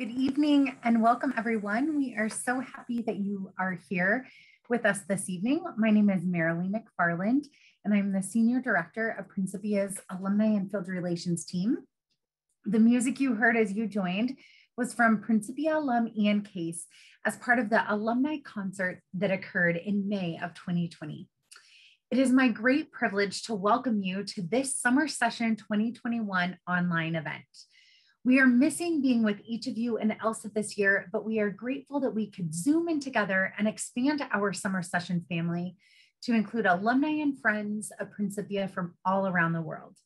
Good evening and welcome everyone. We are so happy that you are here with us this evening. My name is Marilee McFarland and I'm the Senior Director of Principia's Alumni and Field Relations team. The music you heard as you joined was from Principia alum Ian Case as part of the alumni concert that occurred in May of 2020. It is my great privilege to welcome you to this Summer Session 2021 online event. We are missing being with each of you and Elsah this year, but we are grateful that we could Zoom in together and expand our summer session family to include alumni and friends of Principia from all around the world.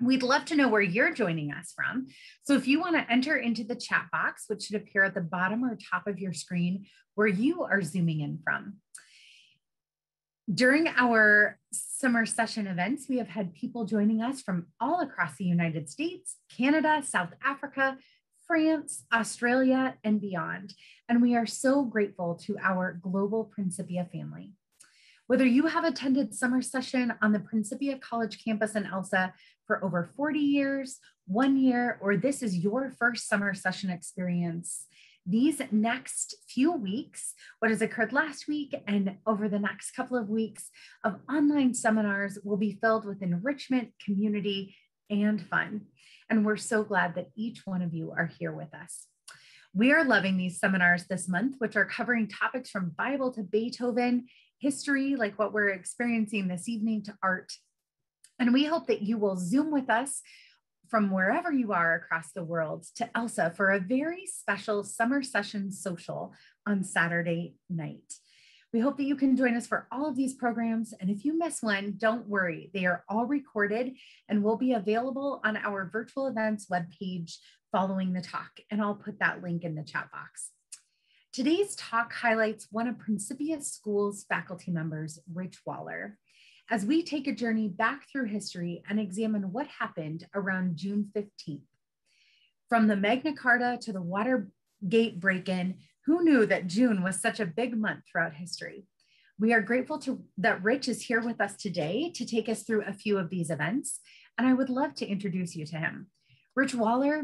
We'd love to know where you're joining us from. So if you want to enter into the chat box, which should appear at the bottom or top of your screen, where you are zooming in from. During our summer session events, we have had people joining us from all across the United States, Canada, South Africa, France, Australia, and beyond. And we are so grateful to our global Principia family. Whether you have attended summer session on the Principia College campus in Elsah for over 40 years, one year, or this is your first summer session experience, these next few weeks, what has occurred last week and over the next couple of weeks of online seminars will be filled with enrichment, community, and fun. And we're so glad that each one of you are here with us. We are loving these seminars this month, which are covering topics from Bible to Beethoven, history, like what we're experiencing this evening, to art. And we hope that you will Zoom with us from wherever you are across the world to Elsah for a very special summer session social on Saturday night. We hope that you can join us for all of these programs. And if you miss one, don't worry, they are all recorded and will be available on our virtual events webpage following the talk. And I'll put that link in the chat box. Today's talk highlights one of Principia School's faculty members, Rich Waller as we take a journey back through history and examine what happened around June 15th. From the Magna Carta to the Watergate break in, who knew that June was such a big month throughout history? We are grateful to, that Rich is here with us today to take us through a few of these events, and I would love to introduce you to him. Rich Waller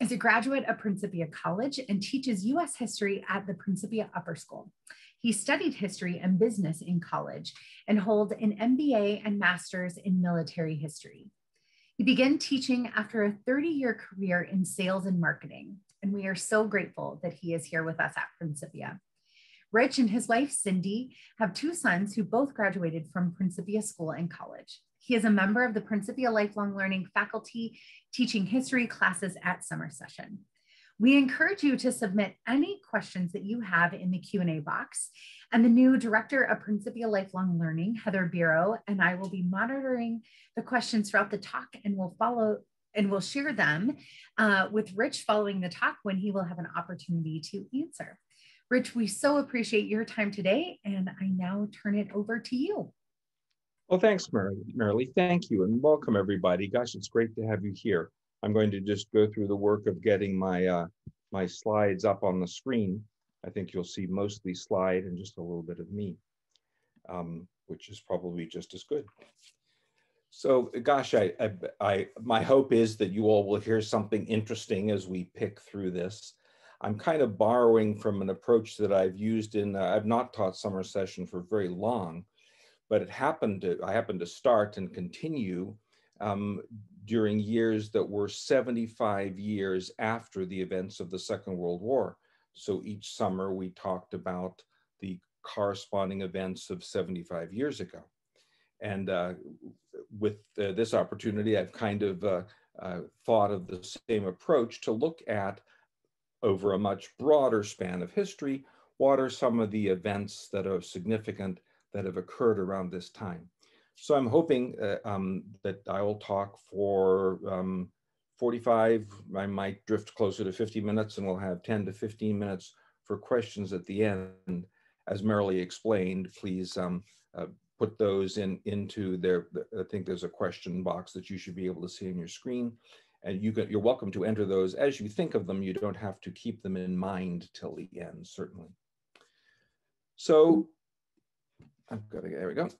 is a graduate of Principia College and teaches US history at the Principia Upper School. He studied history and business in college and holds an MBA and master's in military history. He began teaching after a 30 year career in sales and marketing, and we are so grateful that he is here with us at Principia. Rich and his wife, Cindy, have two sons who both graduated from Principia School and College. He is a member of the Principia Lifelong Learning faculty teaching history classes at summer session. We encourage you to submit any questions that you have in the Q&A box. And the new Director of Principia Lifelong Learning, Heather Bureau, and I will be monitoring the questions throughout the talk and we'll follow and we'll share them uh, with Rich following the talk when he will have an opportunity to answer. Rich, we so appreciate your time today and I now turn it over to you. Well, thanks, Marilee. Thank you and welcome everybody. Gosh, it's great to have you here. I'm going to just go through the work of getting my, uh, my slides up on the screen. I think you'll see mostly slide and just a little bit of me, um, which is probably just as good. So gosh, I, I, I, my hope is that you all will hear something interesting as we pick through this. I'm kind of borrowing from an approach that I've used in, uh, I've not taught summer session for very long, but it happened to, I happened to start and continue um, during years that were 75 years after the events of the Second World War. So each summer we talked about the corresponding events of 75 years ago. And uh, with uh, this opportunity, I've kind of uh, uh thought of the same approach to look at over a much broader span of history, what are some of the events that are significant that have occurred around this time. So I'm hoping uh, um, that I will talk for um, 45, I might drift closer to 50 minutes and we'll have 10 to 15 minutes for questions at the end. As Marilee explained, please um, uh, put those in into there. I think there's a question box that you should be able to see on your screen. And you can, you're welcome to enter those as you think of them. You don't have to keep them in mind till the end, certainly. So I've got to, there we go.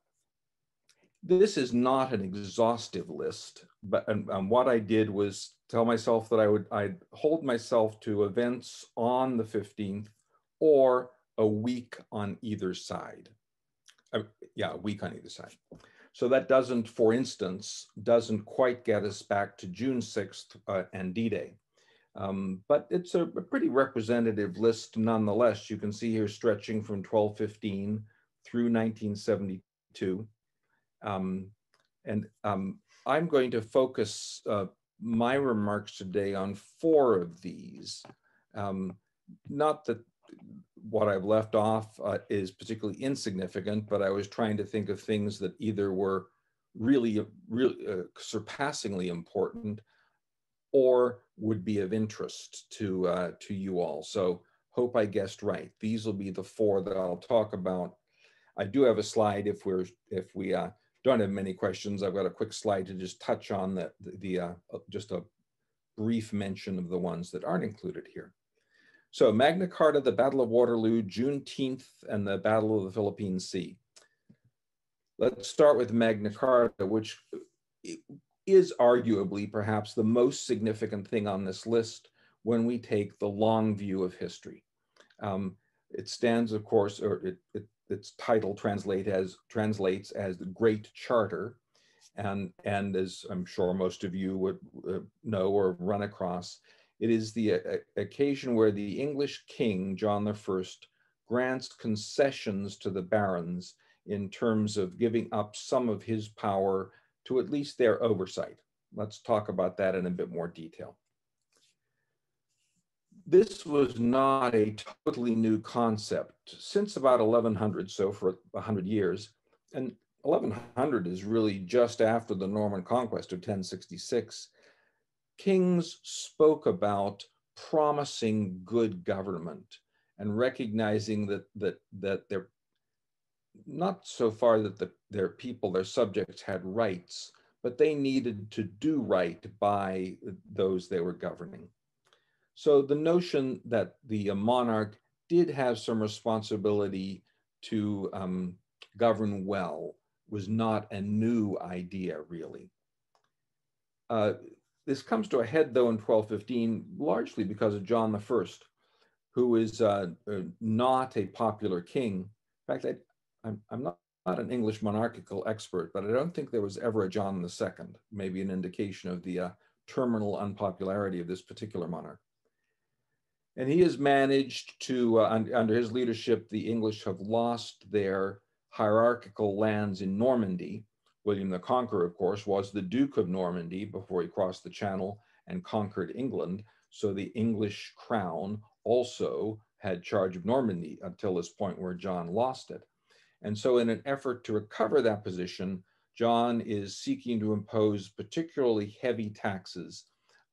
This is not an exhaustive list, but and, and what I did was tell myself that I would I'd hold myself to events on the 15th or a week on either side. Uh, yeah, a week on either side. So that doesn't, for instance, doesn't quite get us back to June 6th uh, and D-Day. Um, but it's a, a, pretty representative list nonetheless. You can see here stretching from 1215 through 1972. Um, and um, I'm going to focus uh, my remarks today on four of these. Um, not that what I've left off uh, is particularly insignificant, but I was trying to think of things that either were really, really uh, surpassingly important or would be of interest to, uh, to you all. So hope I guessed right. These will be the four that I'll talk about. I do have a slide if we're, if we uh, don't have many questions. I've got a quick slide to just touch on the, the, the uh, just a brief mention of the ones that aren't included here. So Magna Carta, the Battle of Waterloo, Juneteenth, and the Battle of the Philippine Sea. Let's start with Magna Carta, which is arguably perhaps the most significant thing on this list when we take the long view of history. Um, it stands, of course, or it, it, its title translate as, translates as the Great Charter. And, and as I'm sure most of you would uh, know or run across, it is the uh, occasion where the English king, John I, grants concessions to the barons in terms of giving up some of his power to at least their oversight. Let's talk about that in a bit more detail. This was not a totally new concept. Since about 1100, so for 100 years, and 1100 is really just after the Norman conquest of 1066, kings spoke about promising good government and recognizing that that that they're not so far that the, their people, their subjects had rights, but they needed to do right by those they were governing. So the notion that the monarch did have some responsibility to um, govern well was not a new idea, really. Uh, this comes to a head, though, in 1215, largely because of John I, who is uh, uh, not a popular king. In fact, I, I'm, I'm not, not, an English monarchical expert, but I don't think there was ever a John II, maybe an indication of the uh, terminal unpopularity of this particular monarch. And he has managed to, uh, under his leadership, the English have lost their hierarchical lands in Normandy, William the Conqueror, of course, was the Duke of Normandy before he crossed the Channel and conquered England. So the English crown also had charge of Normandy until this point where John lost it. And so, in an effort to recover that position, John is seeking to impose particularly heavy taxes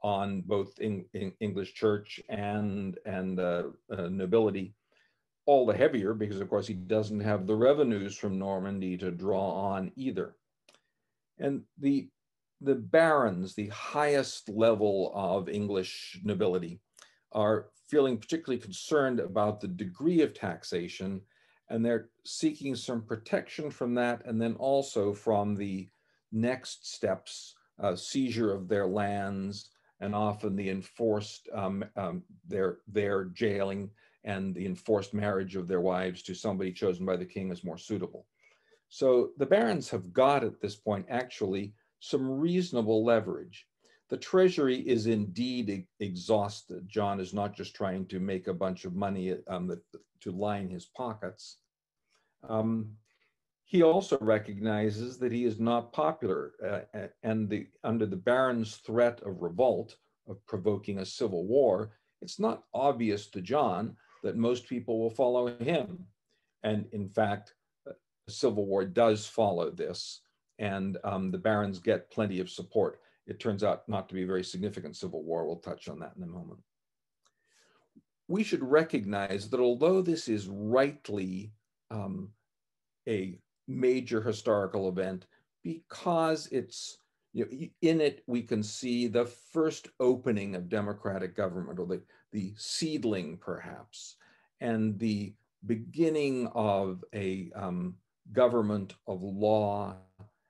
on both in, in English church and, and uh, uh, nobility all the heavier because of course he doesn't have the revenues from Normandy to draw on either. And the, the barons, the highest level of English nobility, are feeling particularly concerned about the degree of taxation, and they're seeking some protection from that, and then also from the next steps, uh, seizure of their lands, and often the enforced um, um, their their jailing and the enforced marriage of their wives to somebody chosen by the king as more suitable. So the barons have got at this point actually some reasonable leverage. The treasury is indeed exhausted. John is not just trying to make a bunch of money um, that, to line his pockets. Um, he also recognizes that he is not popular uh, and the, under the baron's threat of revolt, of provoking a civil war, it's not obvious to John that most people will follow him. And in fact, a Civil War does follow this, and um, the barons get plenty of support. It turns out not to be a very significant civil war. We'll touch on that in a moment. We should recognize that although this is rightly um, a major historical event, because it's you know, in it we can see the first opening of democratic government, or the, the seedling perhaps, and the beginning of a um, government of law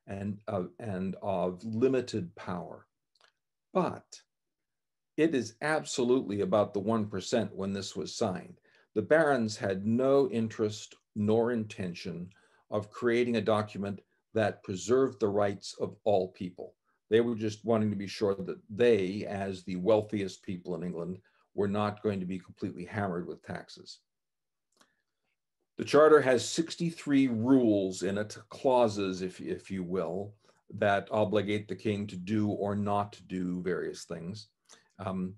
and, uh, and of limited power. But it is absolutely about the 1% when this was signed. The barons had no interest nor intention of creating a document that preserved the rights of all people. They were just wanting to be sure that they, as the wealthiest people in England, were not going to be completely hammered with taxes. The charter has 63 rules in it, clauses, if, if you will, that obligate the king to do or not do various things. Um,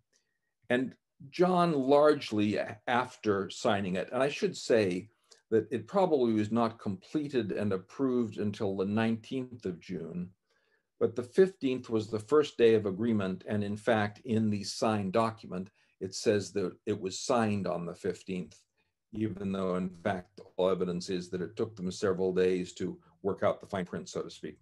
and John largely after signing it, and I should say that it probably was not completed and approved until the 19th of June, but the 15th was the first day of agreement. And in fact, in the signed document, it says that it was signed on the 15th, even though in fact, all evidence is that it took them several days to work out the fine print, so to speak.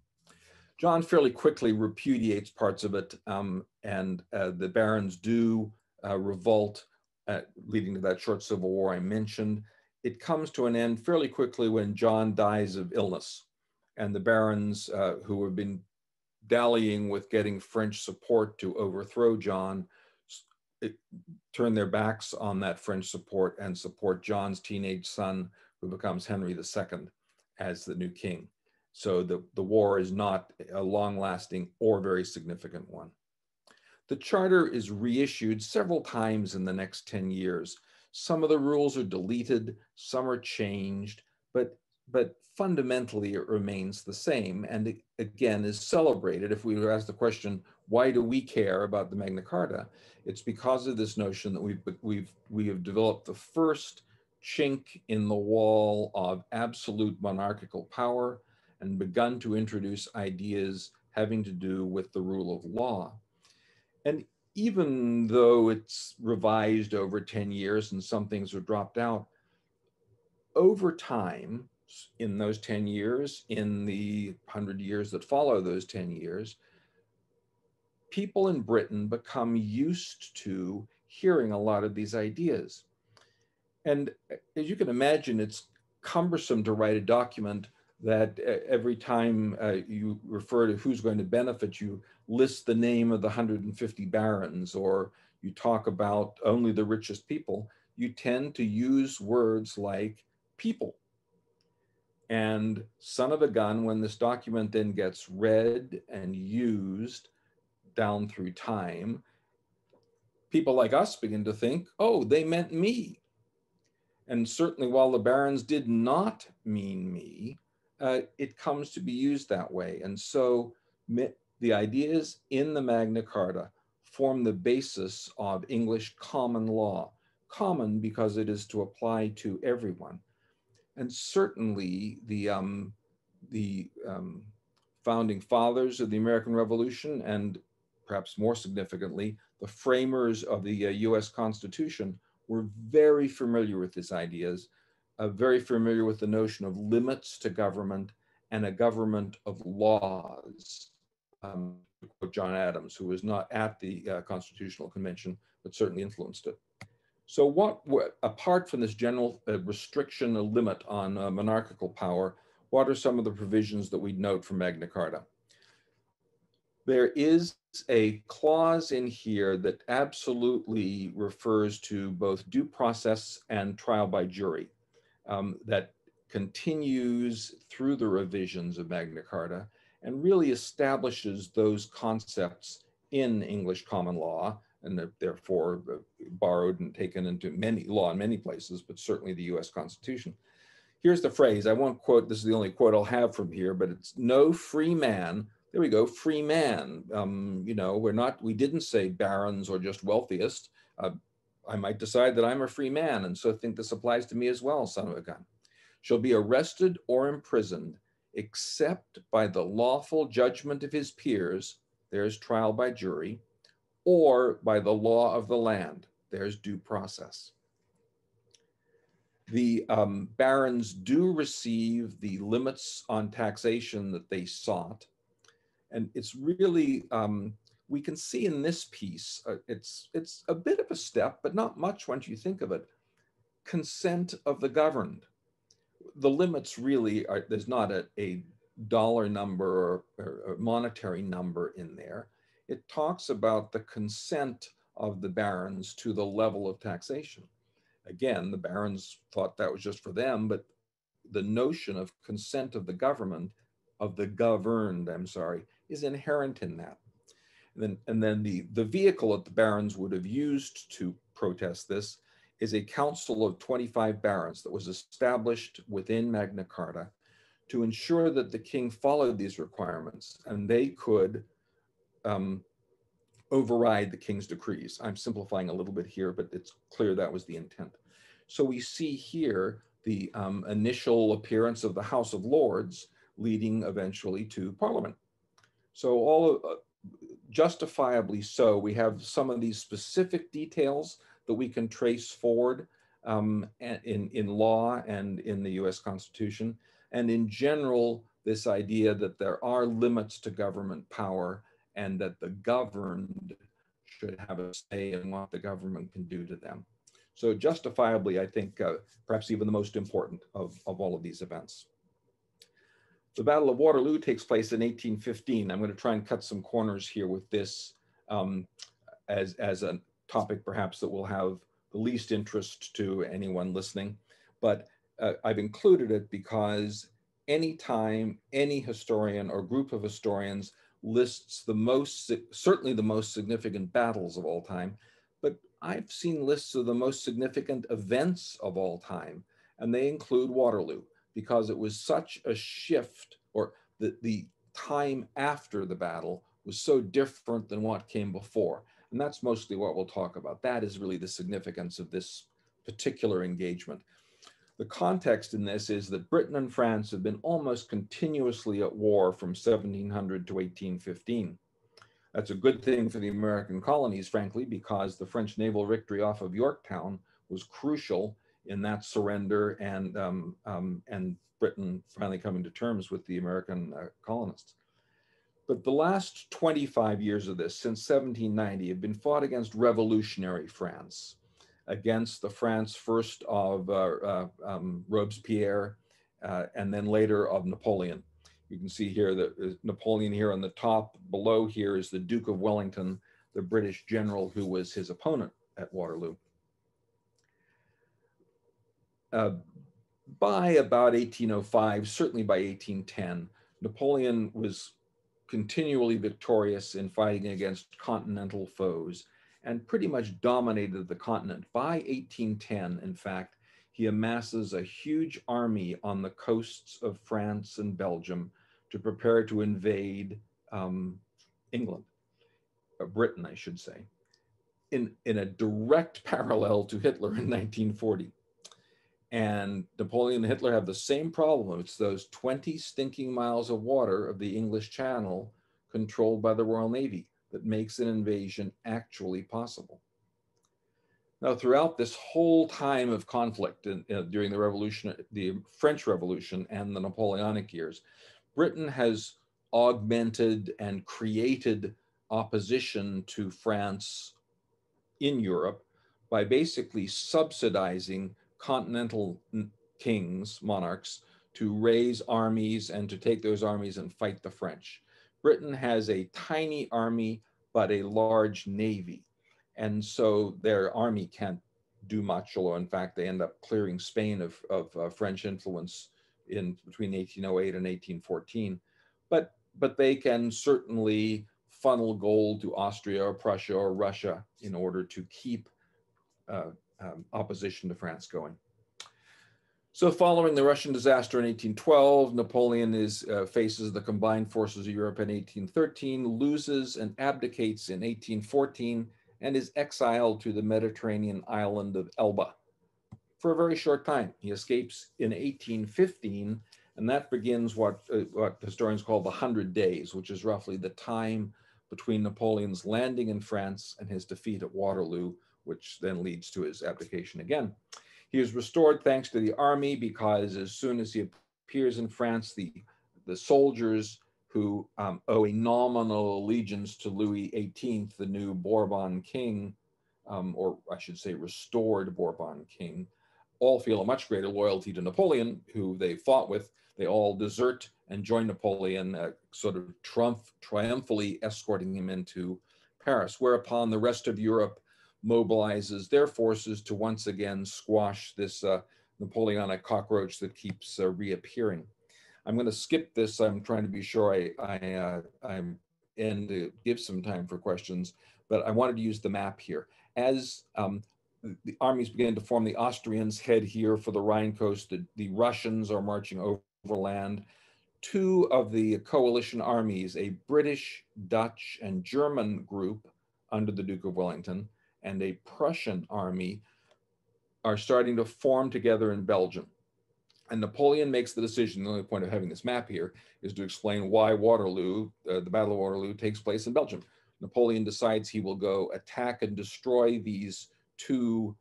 John fairly quickly repudiates parts of it, um, and uh, the barons do uh, revolt, uh, leading to that short civil war I mentioned. It comes to an end fairly quickly when John dies of illness, and the barons uh, who have been dallying with getting French support to overthrow John it, turn their backs on that French support and support John's teenage son, who becomes Henry II as the new king. So the, the war is not a long lasting or very significant one. The charter is reissued several times in the next 10 years. Some of the rules are deleted, some are changed, but, but fundamentally it remains the same and it, again is celebrated. If we were asked the question, why do we care about the Magna Carta? It's because of this notion that we've, we've, we have developed the first chink in the wall of absolute monarchical power and begun to introduce ideas having to do with the rule of law. And even though it's revised over 10 years and some things are dropped out, over time, in those 10 years, in the 100 years that follow those 10 years, people in Britain become used to hearing a lot of these ideas. And eh, as you can imagine, it's cumbersome to write a document that every time uh, you refer to who's going to benefit, you list the name of the 150 barons or you talk about only the richest people, you tend to use words like people. And son of a gun, when this document then gets read and used down through time, people like us begin to think, oh, they meant me. And certainly while the barons did not mean me, uh, it comes to be used that way. And so the ideas in the Magna Carta form the basis of English common law. Common because it is to apply to everyone. And certainly the, um, the um, founding fathers of the American Revolution and perhaps more significantly, the framers of the uh, US Constitution were very familiar with these ideas uh, very familiar with the notion of limits to government and a government of laws. Um, John Adams, who was not at the uh, Constitutional Convention, but certainly influenced it. So what, what apart from this general uh, restriction, a limit on uh, monarchical power, what are some of the provisions that we'd note from Magna Carta? There is a clause in here that absolutely refers to both due process and trial by jury um, that continues through the revisions of Magna Carta and really establishes those concepts in English common law and therefore uh, borrowed and taken into many law in many places, but certainly the US Constitution. Here's the phrase, I won't quote, this is the only quote I'll have from here, but it's no free man, there we go, free man. Um, you know, we're not, we didn't say barons or just wealthiest. Uh, I might decide that I'm a free man, and so think this applies to me as well, son of a gun, shall be arrested or imprisoned except by the lawful judgment of his peers, there's trial by jury, or by the law of the land, there's due process. The um, barons do receive the limits on taxation that they sought. And it's really um, we can see in this piece, uh, it's, it's a bit of a step, but not much once you think of it. Consent of the governed. The limits really are, there's not a, a dollar number or, or, monetary number in there. It talks about the consent of the barons to the level of taxation. Again, the barons thought that was just for them, but the notion of consent of the government, of the governed, I'm sorry, is inherent in that. And then, and then the, the vehicle that the barons would have used to protest this is a council of 25 barons that was established within Magna Carta to ensure that the king followed these requirements and they could um, override the king's decrees. I'm simplifying a little bit here, but it's clear that was the intent. So we see here the um, initial appearance of the House of Lords leading eventually to Parliament. So all uh, justifiably so, we have some of these specific details that we can trace forward um, in, in law and in the US Constitution. And in general, this idea that there are limits to government power and that the governed should have a say in what the government can do to them. So justifiably, I think uh, perhaps even the most important of, of all of these events. The Battle of Waterloo takes place in 1815. I'm going to try and cut some corners here with this um, as, as a topic perhaps that will have the least interest to anyone listening. But uh, I've included it because anytime any historian or group of historians lists the most, certainly the most significant battles of all time, but I've seen lists of the most significant events of all time, and they include Waterloo because it was such a shift, or the, the time after the battle was so different than what came before. And that's mostly what we'll talk about. That is really the significance of this particular engagement. The context in this is that Britain and France have been almost continuously at war from 1700 to 1815. That's a good thing for the American colonies, frankly, because the French naval victory off of Yorktown was crucial in that surrender and, um, um, and Britain finally coming to terms with the American uh, colonists. But the last 25 years of this, since 1790, have been fought against revolutionary France against the France first of uh, uh, um, Robespierre uh, and then later of Napoleon. You can see here that Napoleon here on the top. Below here is the Duke of Wellington, the British general who was his opponent at Waterloo. Uh, by about 1805, certainly by 1810, Napoleon was continually victorious in fighting against continental foes and pretty much dominated the continent. By 1810, in fact, he amasses a huge army on the coasts of France and Belgium to prepare to invade um, England, uh, Britain, I should say, in, in a direct parallel to Hitler in 1940. And Napoleon and Hitler have the same problem. It's those 20 stinking miles of water of the English Channel controlled by the Royal Navy that makes an invasion actually possible. Now, throughout this whole time of conflict in, in, during the Revolution, the French Revolution and the Napoleonic years, Britain has augmented and created opposition to France in Europe by basically subsidizing continental kings, monarchs, to raise armies and to take those armies and fight the French. Britain has a tiny army, but a large navy. And so their army can't do much, although in fact they end up clearing Spain of, of uh, French influence in between 1808 and 1814. But, but they can certainly funnel gold to Austria or Prussia or Russia in order to keep uh, um, opposition to France going. So following the Russian disaster in 1812, Napoleon is, uh, faces the combined forces of Europe in 1813, loses and abdicates in 1814, and is exiled to the Mediterranean island of Elba for a very short time. He escapes in 1815, and that begins what, uh, what historians call the Hundred Days, which is roughly the time between Napoleon's landing in France and his defeat at Waterloo, which then leads to his abdication again. He is restored thanks to the army because as soon as he appears in France, the, the soldiers who um, owe a nominal allegiance to Louis XVIII, the new Bourbon king, um, or I should say restored Bourbon king, all feel a much greater loyalty to Napoleon, who they fought with. They all desert and join Napoleon, uh, sort of triumph, triumphantly escorting him into Paris, whereupon the rest of Europe mobilizes their forces to once again squash this uh, Napoleonic cockroach that keeps uh, reappearing. I'm going to skip this. I'm trying to be sure I, I, uh, I'm and to give some time for questions, but I wanted to use the map here. As um, the armies began to form, the Austrians head here for the Rhine coast, the, the Russians are marching overland. Two of the coalition armies, a British, Dutch, and German group under the Duke of Wellington, and a Prussian army are starting to form together in Belgium. And Napoleon makes the decision, the only point of having this map here is to explain why Waterloo, uh, the Battle of Waterloo, takes place in Belgium. Napoleon decides he will go attack and destroy these two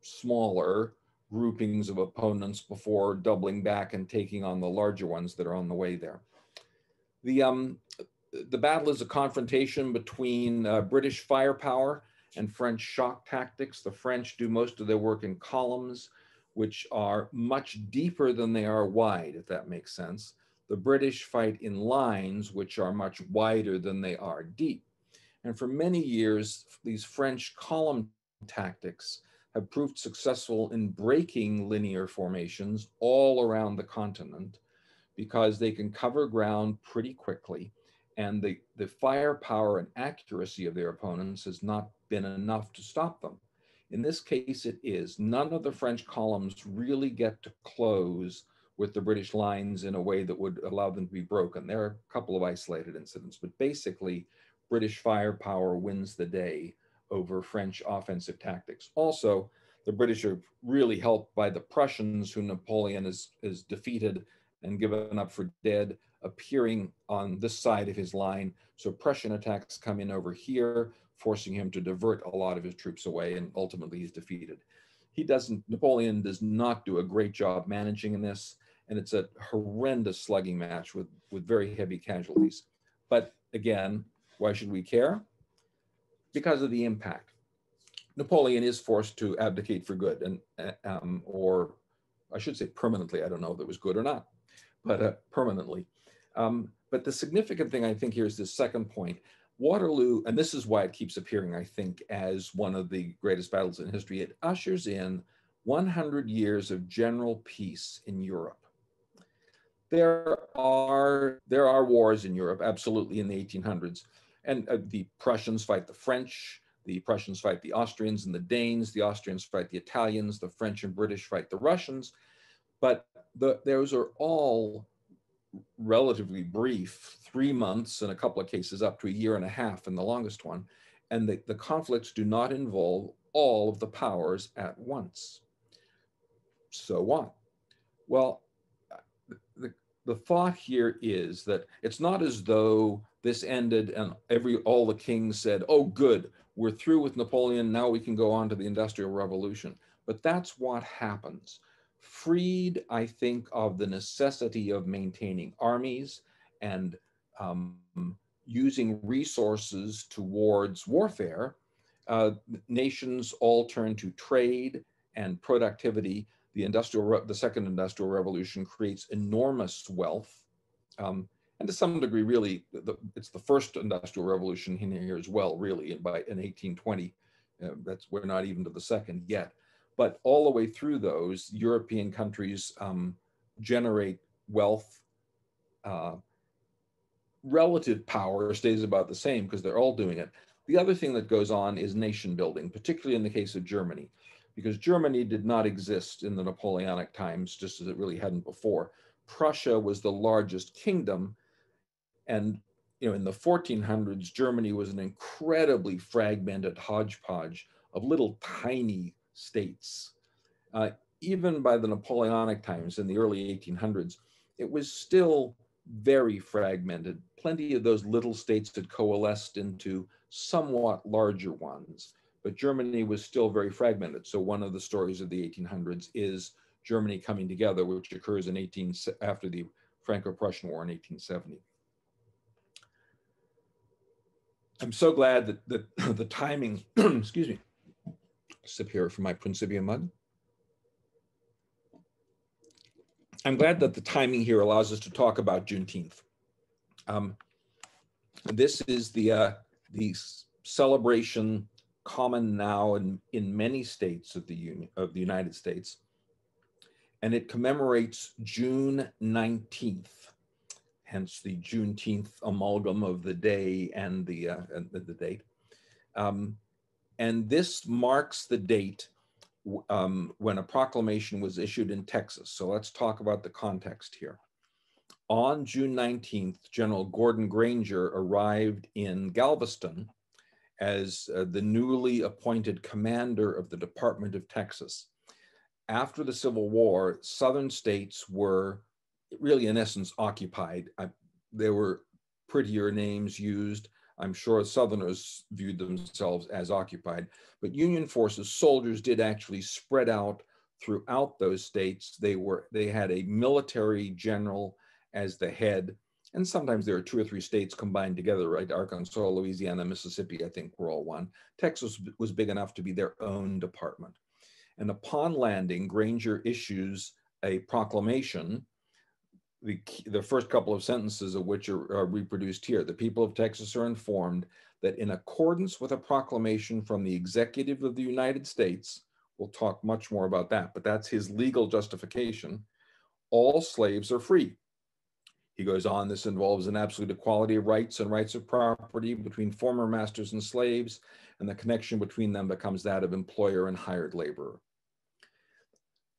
smaller groupings of opponents before doubling back and taking on the larger ones that are on the way there. The, um, the battle is a confrontation between uh, British firepower and French shock tactics. The French do most of their work in columns, which are much deeper than they are wide, if that makes sense. The British fight in lines, which are much wider than they are deep. And for many years, these French column tactics have proved successful in breaking linear formations all around the continent because they can cover ground pretty quickly and the, the firepower and accuracy of their opponents has not been enough to stop them. In this case, it is. None of the French columns really get to close with the British lines in a way that would allow them to be broken. There are a couple of isolated incidents, but basically, British firepower wins the day over French offensive tactics. Also, the British are really helped by the Prussians, who Napoleon has, has defeated and given up for dead appearing on this side of his line. So Prussian attacks come in over here, forcing him to divert a lot of his troops away, and ultimately he's defeated. He doesn't, Napoleon does not do a great job managing in this, and it's a horrendous slugging match with, with very heavy casualties. But again, why should we care? Because of the impact. Napoleon is forced to abdicate for good, and um, or I should say permanently. I don't know if it was good or not, but uh, permanently. Um, but the significant thing I think here is this second point. Waterloo, and this is why it keeps appearing, I think, as one of the greatest battles in history, it ushers in 100 years of general peace in Europe. There are, there are wars in Europe, absolutely, in the 1800s. And uh, the Prussians fight the French, the Prussians fight the Austrians and the Danes, the Austrians fight the Italians, the French and British fight the Russians. But the, those are all relatively brief, three months in a couple of cases up to a year and a half in the longest one. And the, the conflicts do not involve all of the powers at once. So what? Well, the, the thought here is that it's not as though this ended and every all the kings said, oh, good, we're through with Napoleon, now we can go on to the Industrial Revolution. But that's what happens freed, I think, of the necessity of maintaining armies and um, using resources towards warfare, uh, nations all turn to trade and productivity. The industrial, the second industrial revolution creates enormous wealth, um, and to some degree, really, the, it's the first industrial revolution in here as well. Really, by in 1820, uh, that's we're not even to the second yet. But all the way through those, European countries um, generate wealth. Uh, relative power stays about the same because they're all doing it. The other thing that goes on is nation building, particularly in the case of Germany, because Germany did not exist in the Napoleonic times, just as it really hadn't before. Prussia was the largest kingdom. And you know, in the 1400s, Germany was an incredibly fragmented hodgepodge of little tiny states. Uh, even by the Napoleonic times in the early 1800s, it was still very fragmented. Plenty of those little states had coalesced into somewhat larger ones, but Germany was still very fragmented. So one of the stories of the 1800s is Germany coming together, which occurs in 18 after the Franco-Prussian War in 1870. I'm so glad that, that the timing, excuse me, here from my Principia mug. I'm glad that the timing here allows us to talk about Juneteenth. Um, this is the uh, the celebration common now in, in many states of the Union of the United States, and it commemorates June 19th, hence the Juneteenth amalgam of the day and the uh, and the date. Um, and this marks the date um, when a proclamation was issued in Texas. So let's talk about the context here. On June 19th, General Gordon Granger arrived in Galveston as uh, the newly appointed commander of the Department of Texas. After the Civil War, Southern states were really, in essence, occupied. I, there were prettier names used. I'm sure Southerners viewed themselves as occupied, but Union forces, soldiers did actually spread out throughout those states. They were they had a military general as the head, and sometimes there are two or three states combined together, right? Arkansas, Louisiana, Mississippi, I think were all one. Texas was big enough to be their own department. And upon landing, Granger issues a proclamation the, the first couple of sentences of which are, are reproduced here. The people of Texas are informed that in accordance with a proclamation from the executive of the United States, we'll talk much more about that, but that's his legal justification, all slaves are free. He goes on, this involves an absolute equality of rights and rights of property between former masters and slaves, and the connection between them becomes that of employer and hired laborer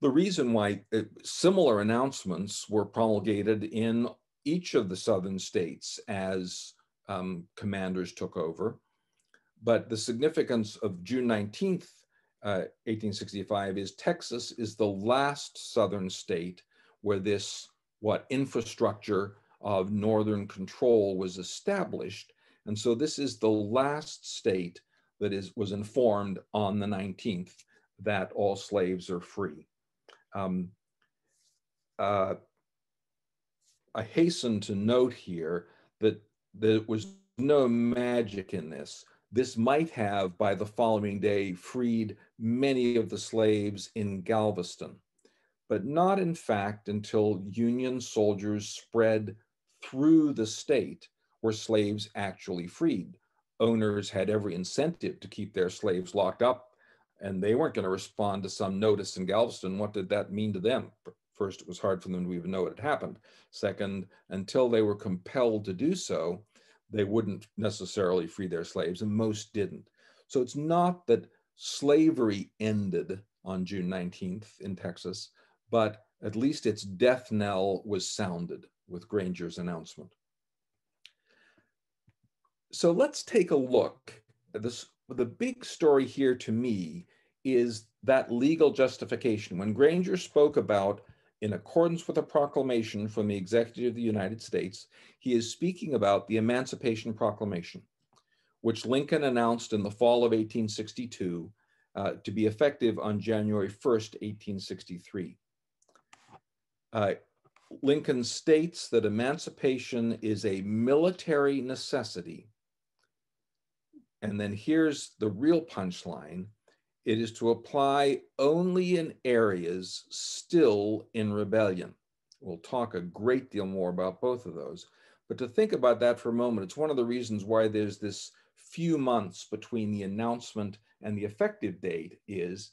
the reason why uh, similar announcements were promulgated in each of the southern states as um, commanders took over. But the significance of June 19th, uh, 1865 is Texas is the last southern state where this, what infrastructure of northern control was established. And so this is the last state that is, was informed on the 19th that all slaves are free. Um, uh, I hasten to note here that there was no magic in this. This might have, by the following day, freed many of the slaves in Galveston, but not in fact until Union soldiers spread through the state were slaves actually freed. Owners had every incentive to keep their slaves locked up and they weren't going to respond to some notice in Galveston. What did that mean to them? First, it was hard for them to even know it had happened. Second, until they were compelled to do so, they wouldn't necessarily free their slaves, and most didn't. So it's not that slavery ended on June 19th in Texas, but at least its death knell was sounded with Granger's announcement. So let's take a look. This, the big story here to me is that legal justification. When Granger spoke about in accordance with a proclamation from the executive of the United States, he is speaking about the Emancipation Proclamation, which Lincoln announced in the fall of 1862 uh, to be effective on January 1st, 1863. Uh, Lincoln states that emancipation is a military necessity. And then here's the real punchline it is to apply only in areas still in rebellion. We'll talk a great deal more about both of those. But to think about that for a moment, it's one of the reasons why there's this few months between the announcement and the effective date is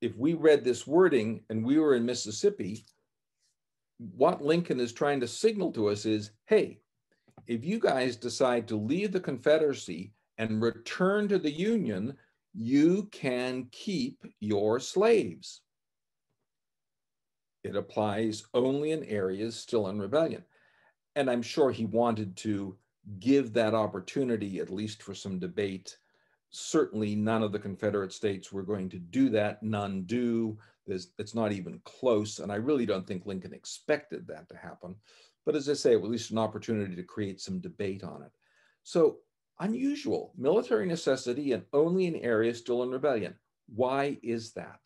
if we read this wording and we were in Mississippi, what Lincoln is trying to signal to us is, hey, if you guys decide to leave the Confederacy and return to the Union, you can keep your slaves. It applies only in areas still in rebellion. And I'm sure he wanted to give that opportunity, at least for some debate. Certainly, none of the Confederate states were going to do that. None do. There's, it's not even close. And I really don't think Lincoln expected that to happen. But as I say, at least an opportunity to create some debate on it. So unusual, military necessity and only in areas still in rebellion. Why is that?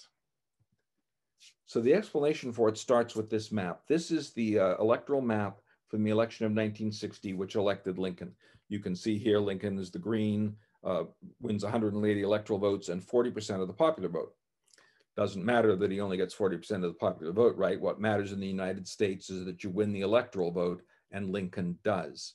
So the explanation for it starts with this map. This is the uh, electoral map from the election of 1960, which elected Lincoln. You can see here Lincoln is the green, uh, wins 180 electoral votes and 40% of the popular vote. doesn't matter that he only gets 40% of the popular vote, right? What matters in the United States is that you win the electoral vote, and Lincoln does.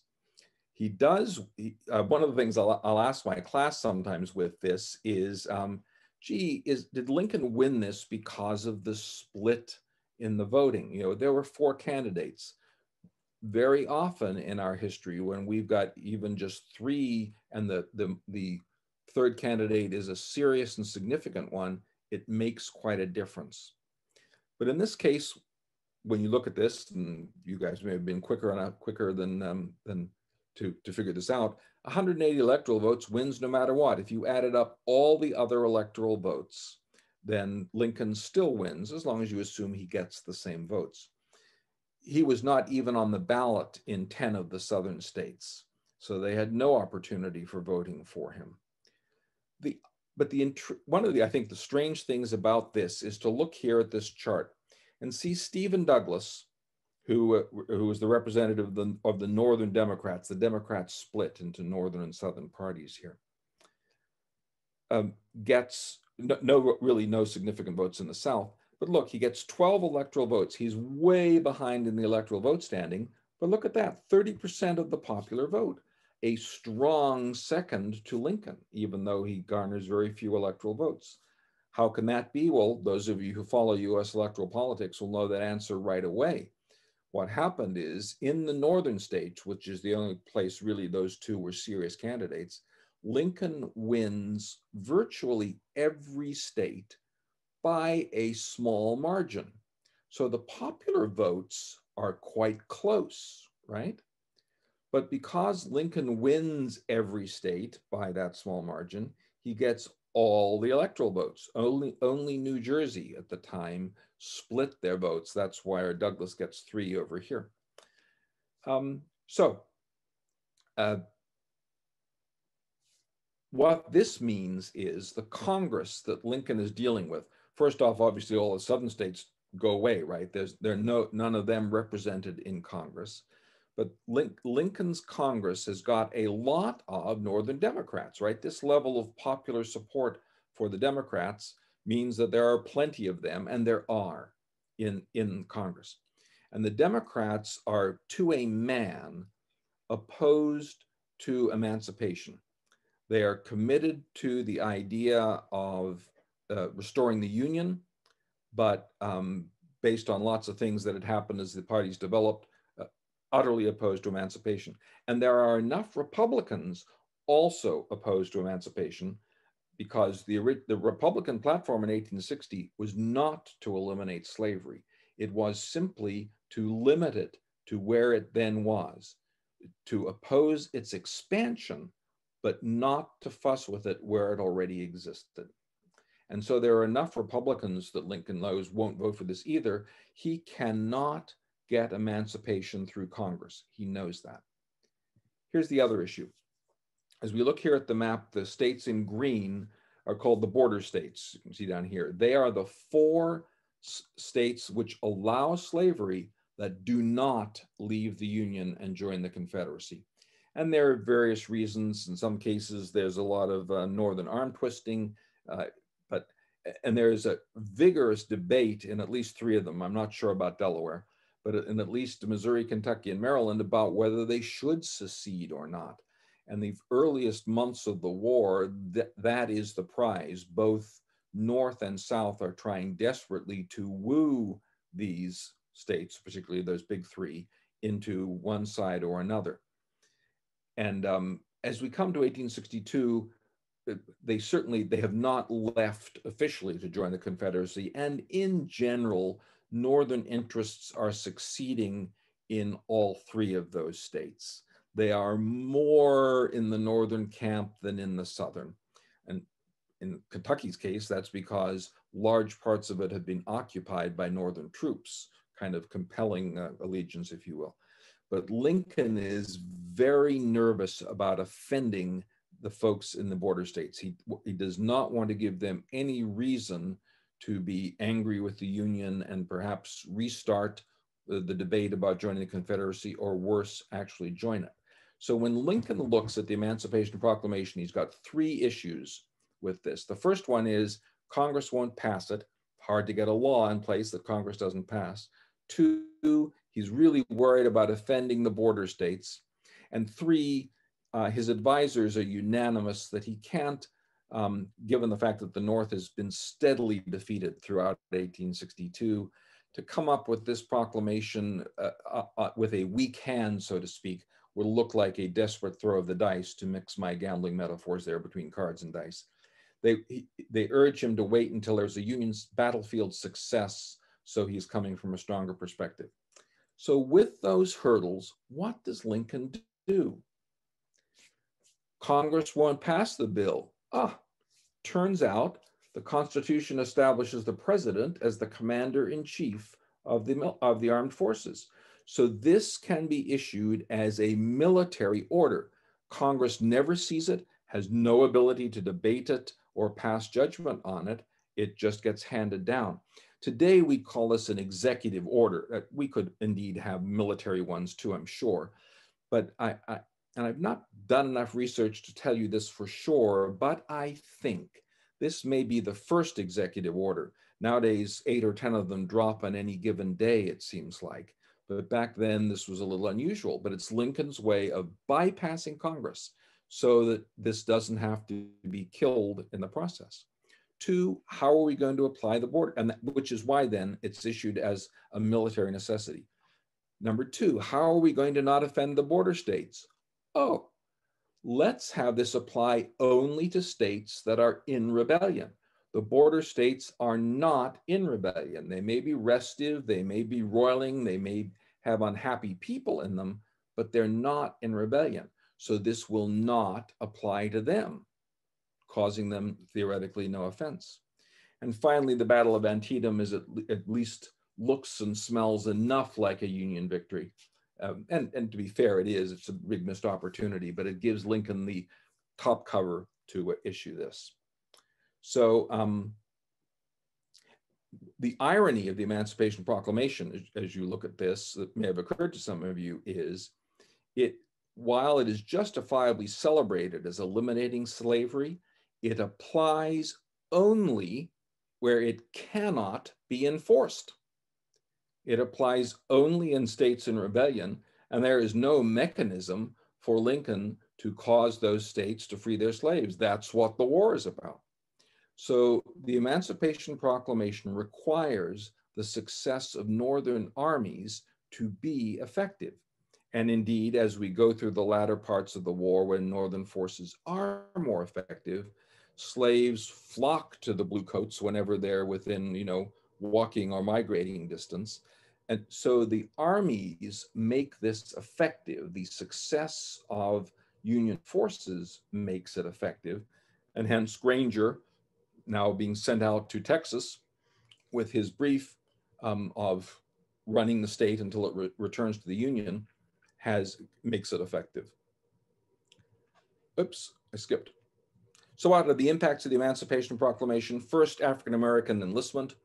He does, he, uh, one of the things I'll, I'll, ask my class sometimes with this is, um, gee, is, did Lincoln win this because of the split in the voting? You know, there were four candidates. Very often in our history, when we've got even just three and the, the, the third candidate is a serious and significant one, it makes quite a difference. But in this case, when you look at this, and you guys may have been quicker on a, quicker than um, than to to figure this out, 180 electoral votes wins no matter what. If you added up all the other electoral votes, then Lincoln still wins as long as you assume he gets the same votes. He was not even on the ballot in 10 of the southern states, so they had no opportunity for voting for him. The but the one of the, I think the strange things about this is to look here at this chart and see Stephen Douglas, who, who was the representative of the, of the Northern Democrats. The Democrats split into Northern and Southern parties here. Um, gets no, no, really no significant votes in the South. But look, he gets 12 electoral votes. He's way behind in the electoral vote standing. But look at that, 30% of the popular vote a strong second to Lincoln, even though he garners very few electoral votes. How can that be? Well, those of you who follow US electoral politics will know that answer right away. What happened is in the northern states, which is the only place really those two were serious candidates, Lincoln wins virtually every state by a small margin. So the popular votes are quite close, right? But because Lincoln wins every state by that small margin, he gets all the electoral votes. Only, only New Jersey at the time split their votes. That's why Douglas gets three over here. Um, so, uh, what this means is the Congress that Lincoln is dealing with. First off, obviously, all the southern states go away, right? There's there are no none of them represented in Congress. But Lincoln's Congress has got a lot of Northern Democrats, right? This level of popular support for the Democrats means that there are plenty of them, and there are in, in Congress. And the Democrats are, to a man, opposed to emancipation. They are committed to the idea of uh, restoring the Union, but um, based on lots of things that had happened as the parties developed, utterly opposed to emancipation. And there are enough Republicans also opposed to emancipation because the, the Republican platform in 1860 was not to eliminate slavery. It was simply to limit it to where it then was, to oppose its expansion, but not to fuss with it where it already existed. And so there are enough Republicans that Lincoln knows won't vote for this either. He cannot get emancipation through Congress. He knows that. Here's the other issue. As we look here at the map, the states in green are called the border states. You can see down here. They are the four states which allow slavery that do not leave the Union and join the Confederacy. And there are various reasons. In some cases, there's a lot of uh, Northern arm twisting, uh, but and there's a vigorous debate in at least three of them. I'm not sure about Delaware but in at least Missouri, Kentucky, and Maryland about whether they should secede or not. And the earliest months of the war, th that is the prize. Both North and South are trying desperately to woo these states, particularly those big three, into one side or another. And um, as we come to 1862, uh, they certainly they have not left officially to join the Confederacy, and in general, Northern interests are succeeding in all three of those states. They are more in the Northern camp than in the Southern. And in Kentucky's case, that's because large parts of it have been occupied by Northern troops, kind of compelling uh, allegiance, if you will. But Lincoln is very nervous about offending the folks in the border states. He, he does not want to give them any reason to be angry with the Union and perhaps restart the, the debate about joining the Confederacy or worse, actually join it. So when Lincoln looks at the Emancipation Proclamation, he's got three issues with this. The first one is Congress won't pass it hard to get a law in place that Congress doesn't pass. Two, he's really worried about offending the border states. And three, uh, his advisors are unanimous that he can't, um, given the fact that the North has been steadily defeated throughout 1862, to come up with this proclamation uh, uh, uh, with a weak hand, so to speak, would look like a desperate throw of the dice to mix my gambling metaphors there between cards and dice. They, he, they urge him to wait until there's a Union battlefield success, so he's coming from a stronger perspective. So with those hurdles, what does Lincoln do? Congress won't pass the bill. Ah, turns out the Constitution establishes the president as the commander in chief of the, of the armed forces. So this can be issued as a military order. Congress never sees it, has no ability to debate it or pass judgment on it. It just gets handed down. Today, we call this an executive order. We could indeed have military ones too, I'm sure. But I, I and I've not done enough research to tell you this for sure, but I think this may be the first executive order. Nowadays, eight or 10 of them drop on any given day, it seems like. But back then, this was a little unusual, but it's Lincoln's way of bypassing Congress so that this doesn't have to be killed in the process. Two, how are we going to apply the border? And that, which is why then it's issued as a military necessity. Number two, how are we going to not offend the border states? Oh, let's have this apply only to states that are in rebellion. The border states are not in rebellion. They may be restive, they may be roiling, they may have unhappy people in them, but they're not in rebellion. So this will not apply to them, causing them theoretically no offense. And finally, the Battle of Antietam is at, at least looks and smells enough like a Union victory um, and, and to be fair, it is, it's a big missed opportunity, but it gives Lincoln the top cover to issue this. So um, the irony of the Emancipation Proclamation, as, as you look at this, that may have occurred to some of you, is it while it is justifiably celebrated as eliminating slavery, it applies only where it cannot be enforced. It applies only in states in rebellion, and there is no mechanism for Lincoln to cause those states to free their slaves. That's what the war is about. So the Emancipation Proclamation requires the success of Northern armies to be effective. And indeed, as we go through the latter parts of the war, when Northern forces are more effective, slaves flock to the Bluecoats whenever they're within, you know, walking or migrating distance. And so the armies make this effective. The success of Union forces makes it effective. And hence Granger, now being sent out to Texas with his brief um, of running the state until it re returns to the Union, has makes it effective. Oops, I skipped. So out of the impacts of the Emancipation Proclamation, first African-American enlistment,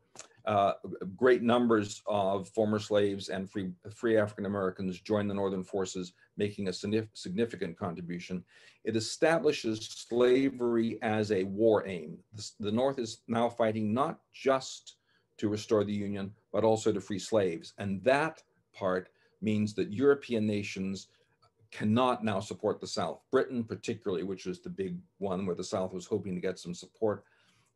uh, great numbers of former slaves and free, free African Americans joined the Northern forces, making a significant contribution. It establishes slavery as a war aim. The, the North is now fighting not just to restore the Union, but also to free slaves. And that part means that European nations cannot now support the South. Britain, particularly, which was the big one where the South was hoping to get some support,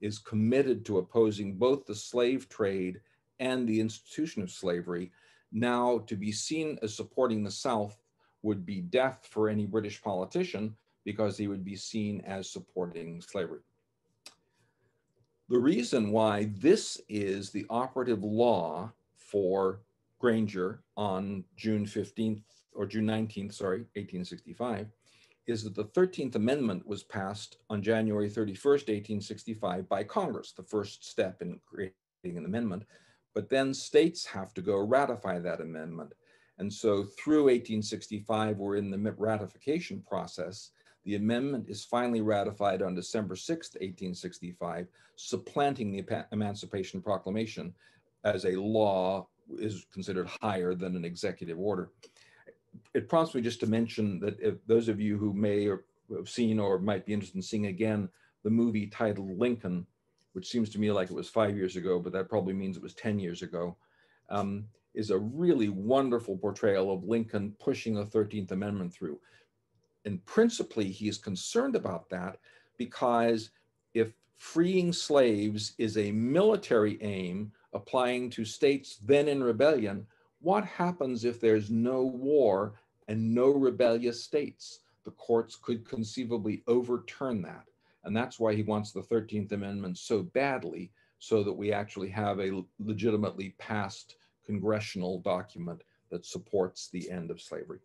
is committed to opposing both the slave trade and the institution of slavery. Now, to be seen as supporting the South would be death for any British politician because he would be seen as supporting slavery. The reason why this is the operative law for Granger on June 15th or June 19th, sorry, 1865, is that the 13th Amendment was passed on January 31st, 1865 by Congress, the first step in creating an amendment. But then states have to go ratify that amendment. And so through 1865, we're in the ratification process. The amendment is finally ratified on December 6th, 1865, supplanting the Emancipation Proclamation as a law is considered higher than an executive order it prompts me just to mention that if those of you who may or have seen or might be interested in seeing again the movie titled Lincoln, which seems to me like it was five years ago, but that probably means it was 10 years ago, um, is a really wonderful portrayal of Lincoln pushing the 13th Amendment through. And principally, he is concerned about that because if freeing slaves is a military aim applying to states then in rebellion, what happens if there's no war and no rebellious states? The courts could conceivably overturn that. And that's why he wants the 13th Amendment so badly, so that we actually have a legitimately passed congressional document that supports the end of slavery.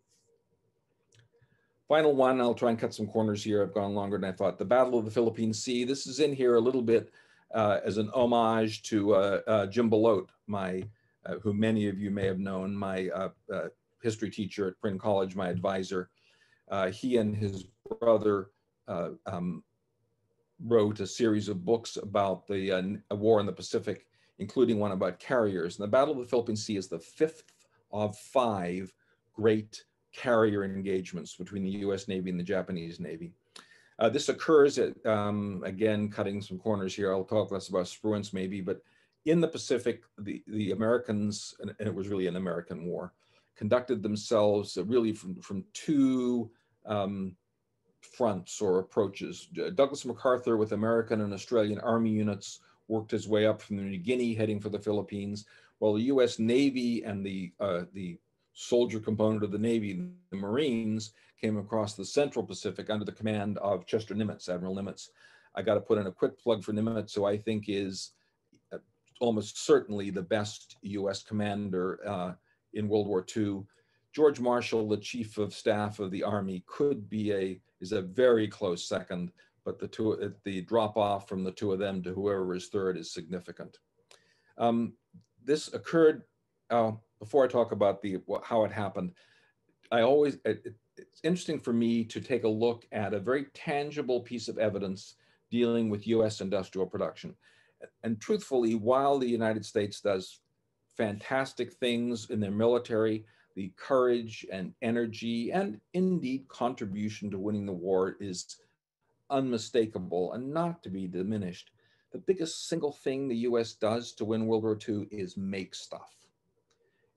Final one, I'll try and cut some corners here. I've gone longer than I thought. The Battle of the Philippine Sea. This is in here a little bit uh, as an homage to uh, uh, Jim Belote, my, uh, who many of you may have known, my uh, uh, history teacher at Prin College, my advisor. he and his brother um, wrote a series of books about the war in the Pacific, including one about carriers. And the Battle of the Philippine Sea is the fifth of five great carrier engagements between the US Navy and the Japanese Navy. Uh, this occurs at, um, again, cutting some corners here. I'll talk less about Spruance maybe, but in the Pacific, the, the Americans, and it was really an American war, conducted themselves really from, from two um, fronts or approaches. Douglas MacArthur with American and Australian Army units worked his way up from New Guinea heading for the Philippines, while the US Navy and the, uh, the soldier component of the Navy, the Marines, came across the Central Pacific under the command of Chester Nimitz, Admiral Nimitz. I got to put in a quick plug for Nimitz, who I think is uh, almost certainly the best US commander uh, in World War II. George Marshall, the chief of staff of the Army, could be a is a very close second, but the two the drop off from the two of them to whoever is third is significant. Um, this occurred. Uh, before I talk about the how it happened, I always it, it's interesting for me to take a look at a very tangible piece of evidence dealing with U.S. industrial production. And truthfully, while the United States does fantastic things in their military, the courage and energy and indeed contribution to winning the war is unmistakable and not to be diminished. The biggest single thing the US does to win World War II is make stuff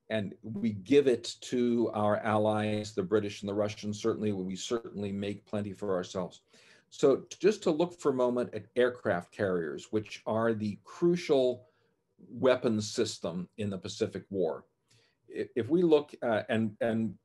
and we give it to our allies, the British and the Russians. Certainly, we certainly make plenty for ourselves. So, just to look for a moment at aircraft carriers, which are the crucial weapons system in the Pacific War. If we look uh, and and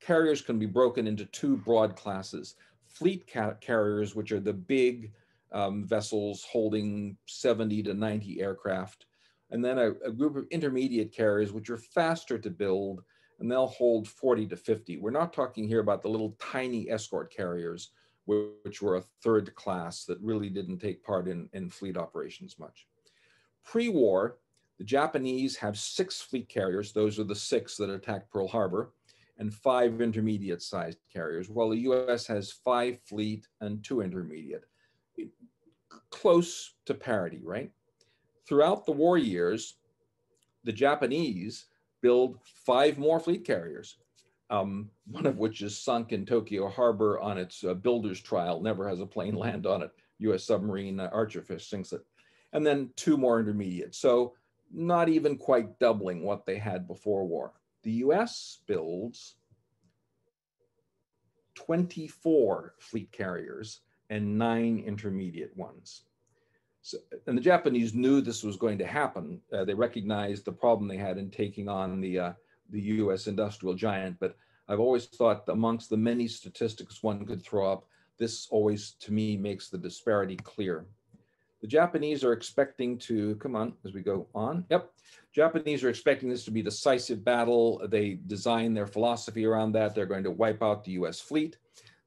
carriers can be broken into two broad classes: fleet ca carriers, which are the big um, vessels holding 70 to 90 aircraft and then a, a, group of intermediate carriers, which are faster to build, and they'll hold 40 to 50. We're not talking here about the little tiny escort carriers, which were a third class that really didn't take part in, in fleet operations much. Pre-war, the Japanese have six fleet carriers. Those are the six that attacked Pearl Harbor and five intermediate sized carriers, while the US has five fleet and two intermediate. Close to parity, right? throughout the war years, the Japanese build five more fleet carriers, um, one of which is sunk in Tokyo Harbor on its uh, builder's trial, never has a plane land on it. US submarine uh, Archerfish sinks it. And then two more intermediate. So not even quite doubling what they had before war. The US builds 24 fleet carriers and nine intermediate ones. So, and the Japanese knew this was going to happen. Uh, they recognized the problem they had in taking on the, uh, the US industrial giant. But I've always thought amongst the many statistics one could throw up, this always, to me, makes the disparity clear. The Japanese are expecting to, come on, as we go on. Yep. Japanese are expecting this to be decisive battle. They design their philosophy around that. They're going to wipe out the US fleet.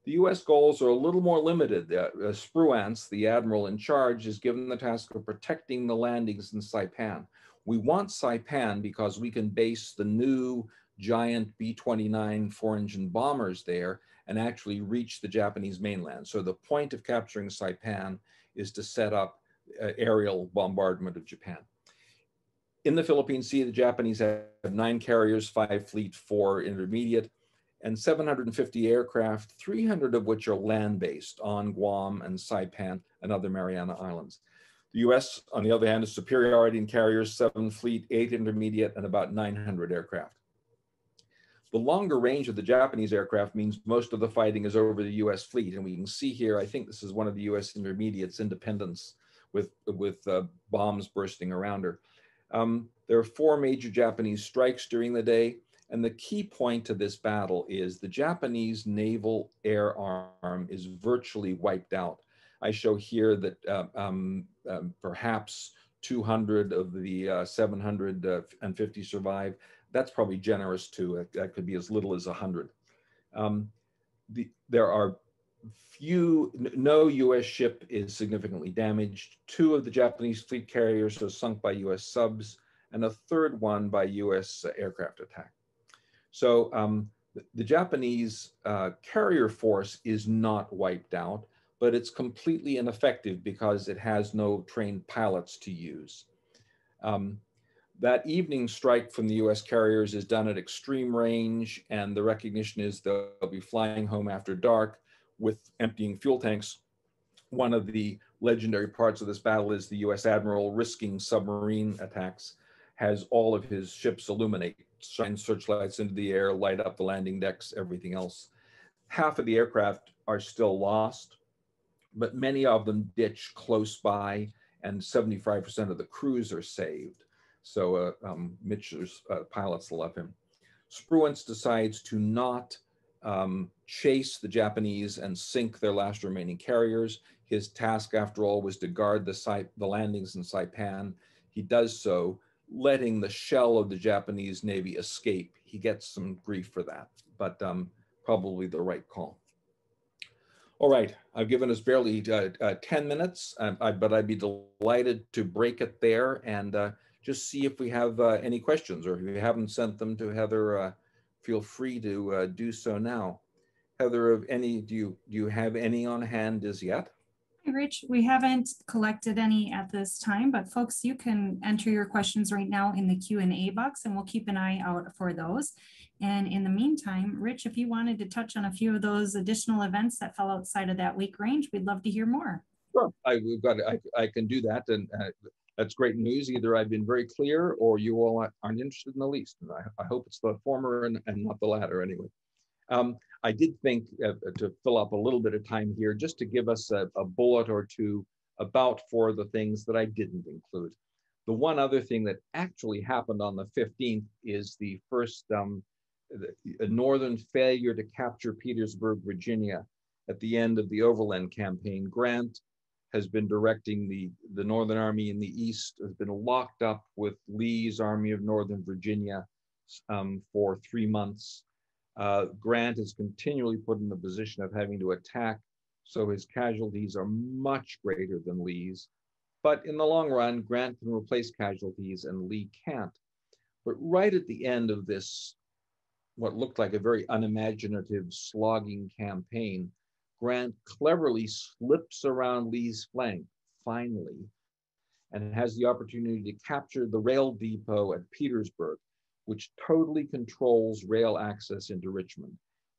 The US goals are a little more limited. Uh, uh, Spruance, the admiral in charge, is given the task of protecting the landings in Saipan. We want Saipan because we can base the new giant B-29 four-engine bombers there and actually reach the Japanese mainland. So the point of capturing Saipan is to set up uh, aerial bombardment of Japan. In the Philippine Sea, the Japanese have nine carriers, five fleet, four intermediate and 750 aircraft, 300 of which are land-based on Guam and Saipan and other Mariana Islands. The US, on the other hand, is superiority in carriers, seven fleet, eight intermediate, and about 900 aircraft. The longer range of the Japanese aircraft means most of the fighting is over the US fleet. And we can see here, I think this is one of the US intermediates, Independence, with, with uh, bombs bursting around her. Um, there are four major Japanese strikes during the day. And the key point to this battle is the Japanese naval air arm is virtually wiped out. I show here that uh, um, um, perhaps 200 of the uh, 750 survive. That's probably generous too. That could be as little as 100. Um, the, there are few, no US ship is significantly damaged. Two of the Japanese fleet carriers are sunk by US subs and a third one by US aircraft attack. So um, the, the, Japanese uh, carrier force is not wiped out, but it's completely ineffective because it has no trained pilots to use. Um, that evening strike from the US carriers is done at extreme range, and the recognition is they'll be flying home after dark with emptying fuel tanks. One of the legendary parts of this battle is the US Admiral risking submarine attacks, has all of his ships illuminate, shine searchlights into the air, light up the landing decks, everything else. Half of the aircraft are still lost, but many of them ditch close by, and 75% of the crews are saved. So uh, um, Mitscher's uh, pilots love him. Spruance decides to not um, chase the Japanese and sink their last remaining carriers. His task, after all, was to guard the, site the landings in Saipan. He does so, letting the shell of the Japanese Navy escape. He gets some grief for that, but um, probably the right call. All right, I've given us barely uh, uh, 10 minutes, uh, I, but I'd be delighted to break it there and uh, just see if we have uh, any questions or if you haven't sent them to Heather, uh, feel free to do so now. Heather, of any, do you, do you have any on hand as yet? Rich, we haven't collected any at this time, but folks, you can enter your questions right now in the Q&A box and we'll keep an eye out for those. And in the meantime, Rich, if you wanted to touch on a few of those additional events that fell outside of that week range, we'd love to hear more. Sure, I, we've got, I, I can do that. And uh, that's great news. Either I've been very clear or you all aren't interested in the least. And I, I hope it's the former and, and not the latter anyway. Um, I did think uh, to fill up a little bit of time here, just to give us a, a bullet or two about four of the things that I didn't include. The one other thing that actually happened on the 15th is the first um, a northern failure to capture Petersburg, Virginia at the end of the Overland campaign. Grant has been directing the, the Northern Army in the East, has been locked up with Lee's Army of Northern Virginia um, for three months. Uh, Grant is continually put in the position of having to attack, so his casualties are much greater than Lee's. But in the long run, Grant can replace casualties and Lee can't. But right at the end of this what looked like a very unimaginative slogging campaign, Grant cleverly slips around Lee's flank, finally, and has the opportunity to capture the rail depot at Petersburg, which totally controls rail access into Richmond.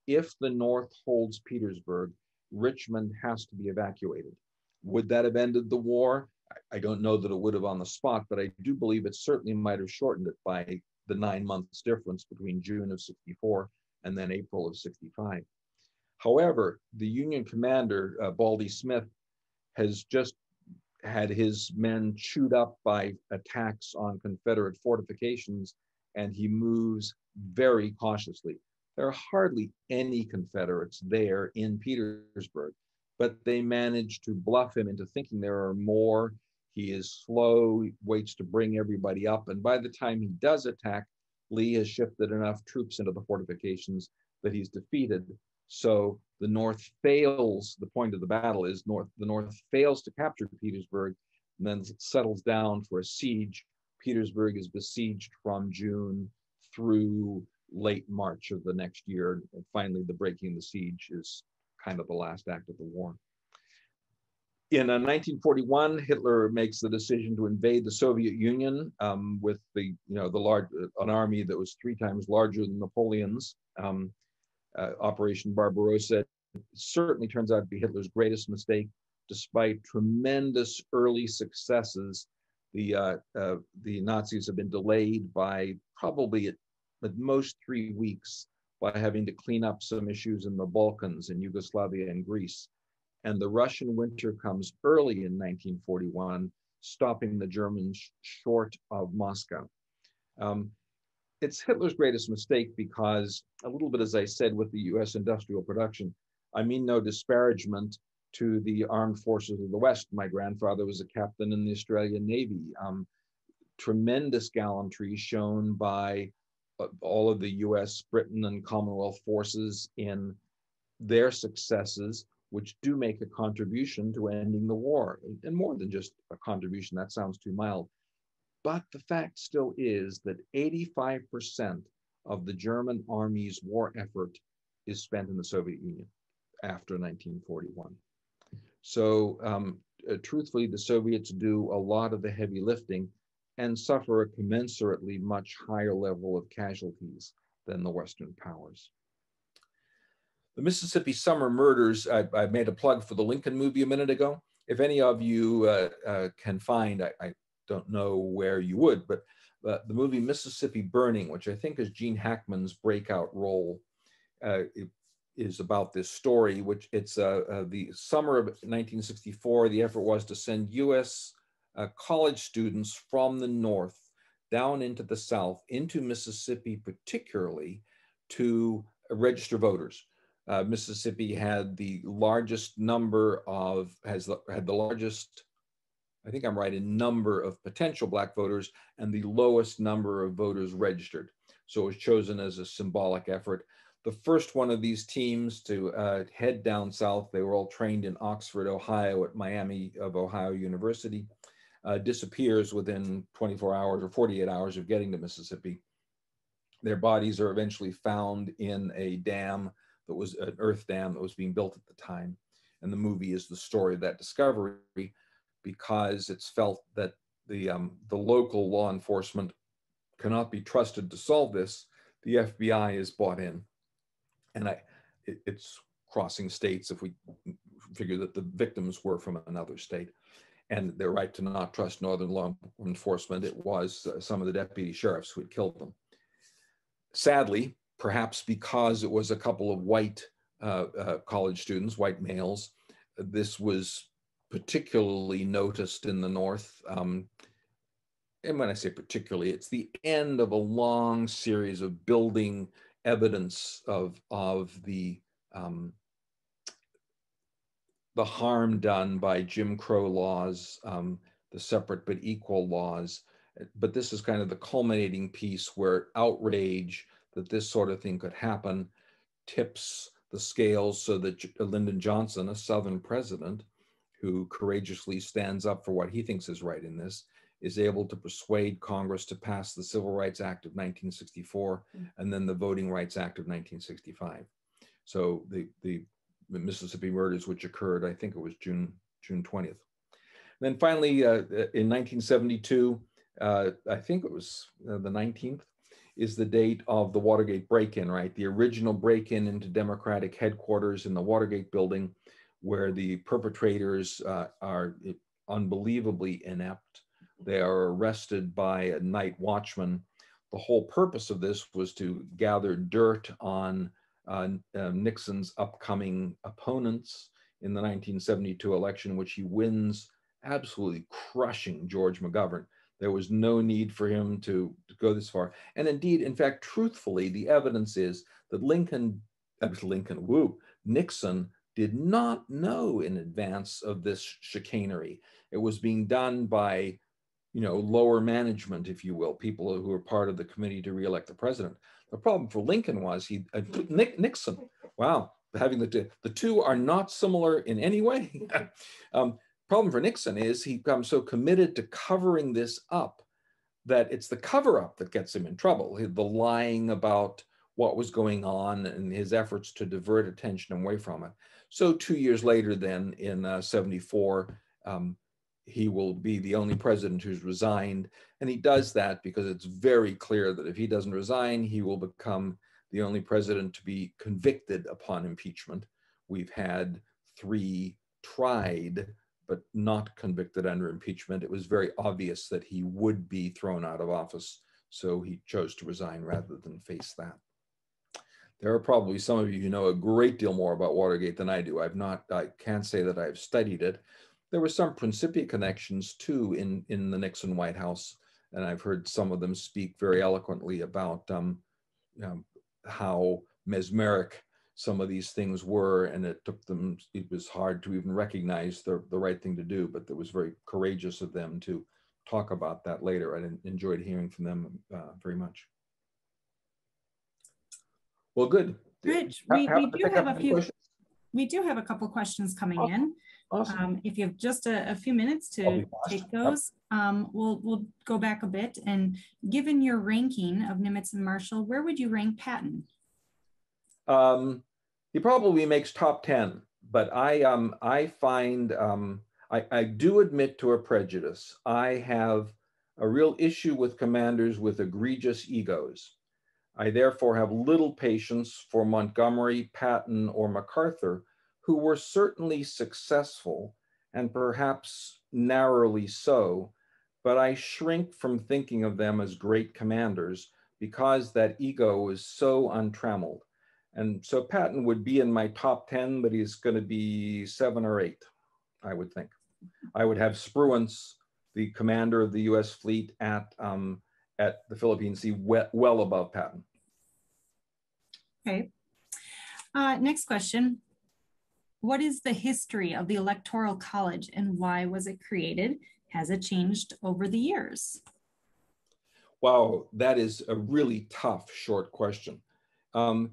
If the North holds Petersburg, Richmond has to be evacuated. Would that have ended the war? I don't know that it would have on the spot, but I do believe it certainly might have shortened it by the nine months difference between June of 64 and then April of 65. However, the Union commander, uh, Baldy Smith, has just had his men chewed up by attacks on Confederate fortifications, and he moves very cautiously. There are hardly any Confederates there in Petersburg, but they manage to bluff him into thinking there are more he is slow, waits to bring everybody up. And by the time he does attack, Lee has shifted enough troops into the fortifications that he's defeated. So the North fails, the point of the battle is North, the North fails to capture Petersburg and then settles down for a siege. Petersburg is besieged from June through late March of the next year. And finally, the breaking the siege is kind of the last act of the war. In 1941, uh, Hitler makes the decision to invade the Soviet Union um, with the, you know, the large, an army that was three times larger than Napoleon's. Um, uh, Operation Barbarossa certainly turns out to be Hitler's greatest mistake. despite tremendous early successes, the, uh, uh, the Nazis have been delayed by probably at, at most three weeks by having to clean up some issues in the Balkans and Yugoslavia and Greece. And the Russian winter comes early in 1941, stopping the Germans short of Moscow. Um, it's Hitler's greatest mistake because, a little bit as I said with the US industrial production, I mean no disparagement to the armed forces of the West. My grandfather was a captain in the Australian Navy. Um, tremendous gallantry shown by uh, all of the US, Britain, and Commonwealth forces in their successes, which do make a contribution to ending the war. And more than just a contribution, that sounds too mild. But the fact still is that 85% of the German army's war effort is spent in the Soviet Union after 1941. So, um, uh, truthfully, the Soviets do a lot of the heavy lifting and suffer a commensurately much higher level of casualties than the Western powers. The Mississippi Summer Murders, I, I made a plug for the Lincoln movie a minute ago. If any of you uh, uh, can find, I, I, don't know where you would, but uh, the movie Mississippi Burning, which I think is Gene Hackman's breakout role, uh, is about this story, which it's uh, uh, the summer of 1964. The effort was to send US uh, college students from the North down into the South, into Mississippi particularly, to register voters. Uh, Mississippi had the largest number of, has the, had the largest, I think I'm right, in number of potential Black voters and the lowest number of voters registered. So it was chosen as a symbolic effort the first one of these teams to uh, head down south. They were all trained in Oxford, Ohio, at Miami of Ohio University. Uh, disappears within 24 hours or 48 hours of getting to Mississippi. Their bodies are eventually found in a dam that was an earth dam that was being built at the time. And the movie is the story of that discovery because it's felt that the, um, the local law enforcement cannot be trusted to solve this. The FBI is bought in and I, it, it's crossing states if we figure that the victims were from another state. And their right to not trust Northern law enforcement, it was uh, some of the deputy sheriffs who had killed them. Sadly, perhaps because it was a couple of white uh, uh, college students, white males, this was particularly noticed in the North. Um, and when I say particularly, it's the end of a long series of building evidence of, of the, um, the harm done by Jim Crow laws, um, the separate but equal laws. But this is kind of the culminating piece where outrage that this sort of thing could happen tips the scales so that Lyndon Johnson, a Southern president who courageously stands up for what he thinks is right in this, is able to persuade Congress to pass the Civil Rights Act of 1964 mm. and then the Voting Rights Act of 1965. So the, the Mississippi murders, which occurred, I think it was June, June 20th. And then finally, uh, in 1972, uh, I think it was uh, the 19th, is the date of the Watergate break-in, right? The original break-in into Democratic headquarters in the Watergate building, where the perpetrators uh, are unbelievably inept they are arrested by a night watchman. The whole purpose of this was to gather dirt on uh, uh, Nixon's upcoming opponents in the 1972 election, which he wins, absolutely crushing George McGovern. There was no need for him to, to go this far. And indeed, in fact, truthfully, the evidence is that Lincoln, uh, Lincoln, woo, Nixon did not know in advance of this chicanery. It was being done by you know, lower management, if you will, people who were part of the committee to reelect the president. The problem for Lincoln was he, uh, Nick, Nixon, wow, having the two, the two are not similar in any way. um, problem for Nixon is he becomes so committed to covering this up that it's the cover up that gets him in trouble. The lying about what was going on and his efforts to divert attention away from it. So two years later, then in uh, 74, um, he will be the only president who's resigned. And he does that because it's very clear that if he doesn't resign, he will become the only president to be convicted upon impeachment. We've had three tried but not convicted under impeachment. It was very obvious that he would be thrown out of office, so he chose to resign rather than face that. There are probably some of you who know a great deal more about Watergate than I do. I've not, I can't say that I've studied it. There were some Principia connections too in, in the Nixon White House, and I've heard some of them speak very eloquently about um, you know, how mesmeric some of these things were, and it took them, it was hard to even recognize the, the right thing to do, but it was very courageous of them to talk about that later. I enjoyed hearing from them uh, very much. Well, good. Rich, we, we do have a few, questions? we do have a couple questions coming in. Awesome. Um, if you have just a, a few minutes to take those, um, we'll, we'll go back a bit. And given your ranking of Nimitz and Marshall, where would you rank Patton? Um, he probably makes top 10, but I, um, I find, um, I, I do admit to a prejudice. I have a real issue with commanders with egregious egos. I therefore have little patience for Montgomery, Patton, or MacArthur, who were certainly successful and perhaps narrowly so, but I shrink from thinking of them as great commanders because that ego is so untrammeled. And so Patton would be in my top 10, but he's going to be seven or eight, I would think. I would have Spruance, the commander of the US fleet at, um, at the Philippine Sea, well, well above Patton. Okay. Uh, next question. What is the history of the Electoral College and why was it created? Has it changed over the years? Wow, that is a really tough short question. Um,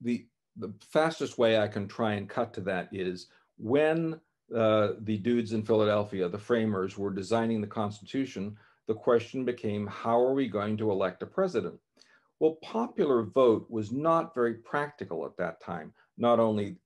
the, the fastest way I can try and cut to that is when uh, the dudes in Philadelphia, the framers, were designing the Constitution, the question became how are we going to elect a president? Well, popular vote was not very practical at that time. Not only,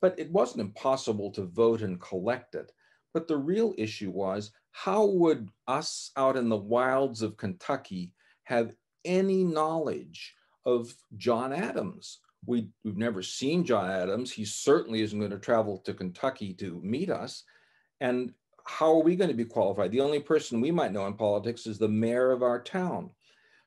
but it wasn't impossible to vote and collect it. But the real issue was how would us out in the wilds of Kentucky have any knowledge of John Adams we, we've never seen John Adams. He certainly isn't going to travel to Kentucky to meet us. And how are we going to be qualified? The only person we might know in politics is the mayor of our town.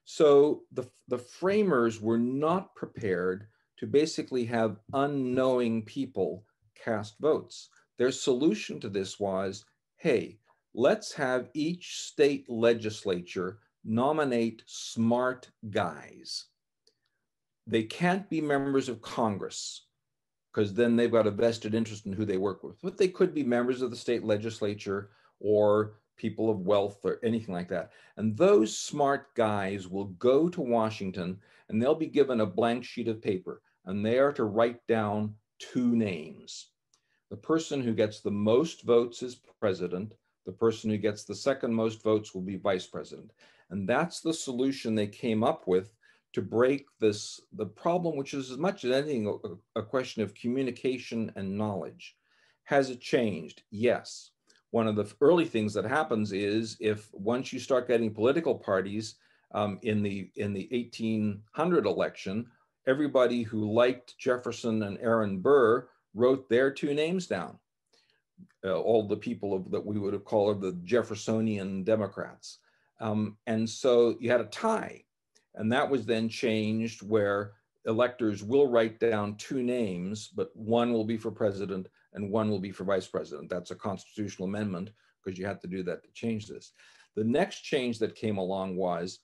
So the, the framers were not prepared to basically have unknowing people cast votes. Their solution to this was, hey, let's have each state legislature nominate smart guys they can't be members of Congress because then they've got a vested interest in who they work with. But they could be members of the state legislature or people of wealth or anything like that. And those smart guys will go to Washington and they'll be given a blank sheet of paper and they are to write down two names. The person who gets the most votes is president. The person who gets the second most votes will be vice president. And that's the solution they came up with to break this, the problem, which is as much as anything a, a question of communication and knowledge. Has it changed? Yes. One of the early things that happens is if once you start getting political parties um, in the in the 1800 election, everybody who liked Jefferson and Aaron Burr wrote their two names down. Uh, all the people of, that we would have called the Jeffersonian Democrats. Um, and so you had a tie and that was then changed where electors will write down two names, but one will be for president and one will be for vice president. That's a constitutional amendment because you had to do that to change this. The next change that came along was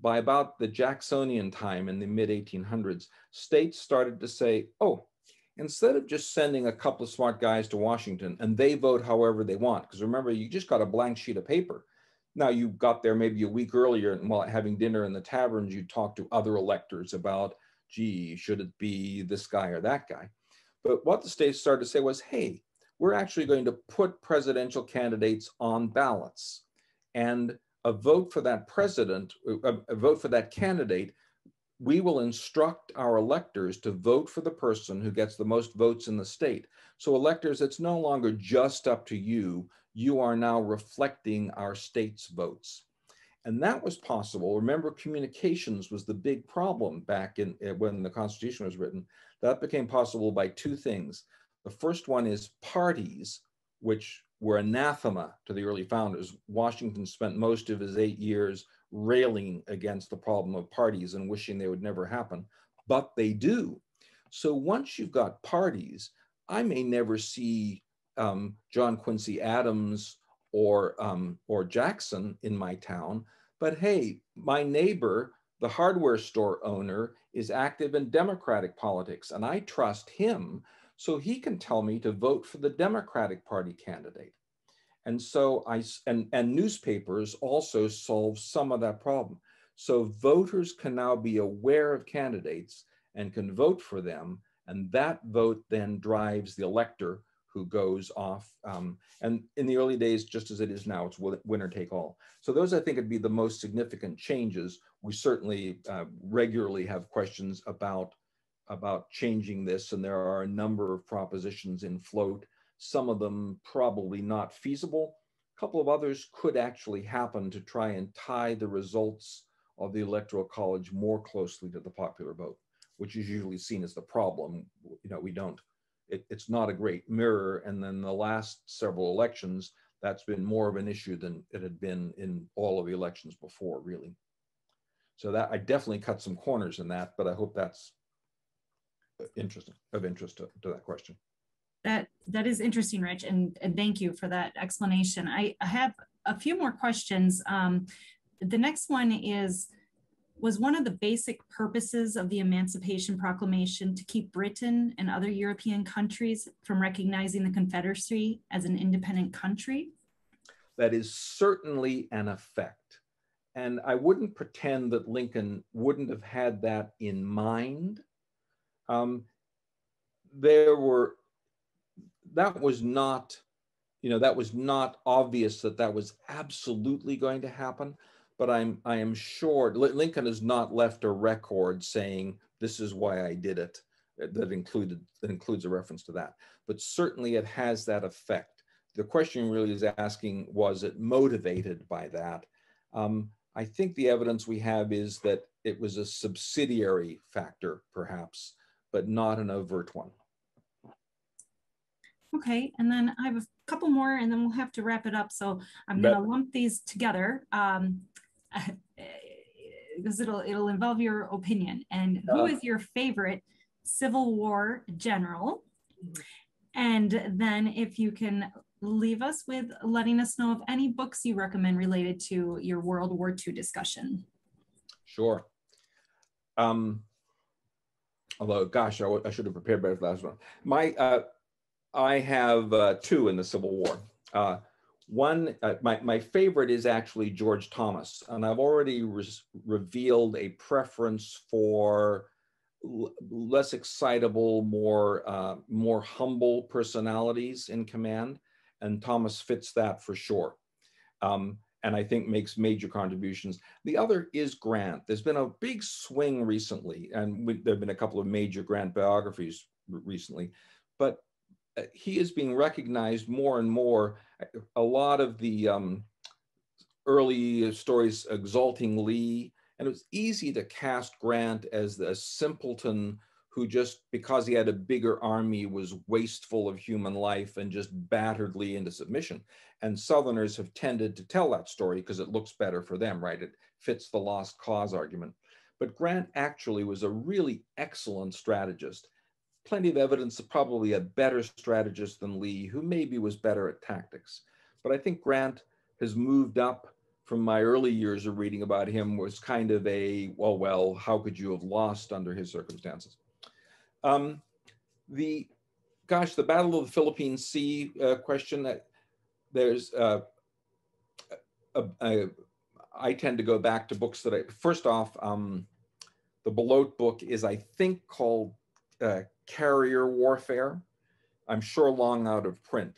by about the Jacksonian time in the mid 1800s, states started to say, oh, instead of just sending a couple of smart guys to Washington and they vote however they want, because remember, you just got a blank sheet of paper. Now you got there maybe a week earlier, and while having dinner in the taverns, you talk to other electors about, gee, should it be this guy or that guy? But what the states started to say was, hey, we're actually going to put presidential candidates on ballots, and a vote for that president, a, a vote for that candidate, we will instruct our electors to vote for the person who gets the most votes in the state. So electors, it's no longer just up to you you are now reflecting our state's votes. And that was possible. Remember, communications was the big problem back in eh, when the Constitution was written. That became possible by two things. The first one is parties, which were anathema to the early founders. Washington spent most of his eight years railing against the problem of parties and wishing they would never happen, but they do. So once you've got parties, I may never see um, John Quincy Adams or, um, or Jackson in my town, but hey, my neighbor, the hardware store owner, is active in Democratic politics, and I trust him so he can tell me to vote for the Democratic Party candidate. And so I, and, and newspapers also solve some of that problem. So voters can now be aware of candidates and can vote for them. And that vote then drives the elector who goes off. Um, and in the early days, just as it is now, it's winner take all. So those I think would be the most significant changes. We certainly uh, regularly have questions about about changing this, and there are a number of propositions in float, some of them probably not feasible. A couple of others could actually happen to try and tie the results of the Electoral College more closely to the popular vote, which is usually seen as the problem. You know, we don't, it, it's not a great mirror. And then the last several elections, that's been more of an issue than it had been in all of the elections before, really. So that I definitely cut some corners in that, but I hope that's interesting of interest to, to that question. That that is interesting, Rich, and, and thank you for that explanation. I, I have a few more questions. Um, the next one is, was one of the basic purposes of the Emancipation Proclamation to keep Britain and other European countries from recognizing the Confederacy as an independent country? That is certainly an effect. And I wouldn't pretend that Lincoln wouldn't have had that in mind um, there were, that was not, you know, that was not obvious that that was absolutely going to happen. But I'm, I am sure Lincoln has not left a record saying this is why I did it. That included that includes a reference to that. But certainly it has that effect. The question really is asking, was it motivated by that? Um, I think the evidence we have is that it was a subsidiary factor, perhaps, but not an overt one. Okay, and then I have a couple more and then we'll have to wrap it up. So I'm gonna lump these together um, because it'll, it'll involve your opinion. And who is your favorite Civil War general? And then if you can leave us with letting us know of any books you recommend related to your World War II discussion. Sure. Um, although gosh, I, I should have prepared better for the last one. My, uh, I have uh, two in the Civil War. Uh, one, uh, my, my favorite is actually George Thomas, and I've already re revealed a preference for less excitable, more, uh, more humble personalities in command, and Thomas fits that for sure. Um, and I think makes major contributions. The other is Grant. There's been a big swing recently, and we, there have been a couple of major Grant biographies recently, but uh, he is being recognized more and more. A lot of the um, early stories exalting Lee, and it was easy to cast Grant as the simpleton who just because he had a bigger army was wasteful of human life and just battered Lee into submission. And Southerners have tended to tell that story because it looks better for them, right? It fits the lost cause argument. But Grant actually was a really excellent strategist. Plenty of evidence of probably a better strategist than Lee, who maybe was better at tactics. But I think Grant has moved up from my early years of reading about him was kind of a, well, well, how could you have lost under his circumstances? Um, the, gosh, the Battle of the Philippine Sea uh, question that there's, uh, a, a, I tend to go back to books that I, first off, um, the Belote book is, I think, called uh, Carrier Warfare. I'm sure long out of print,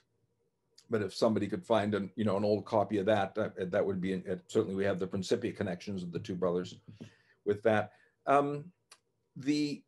but if somebody could find an, you know, an old copy of that, uh, that would be, certainly we have the Principia connections of the two brothers with that. Um, the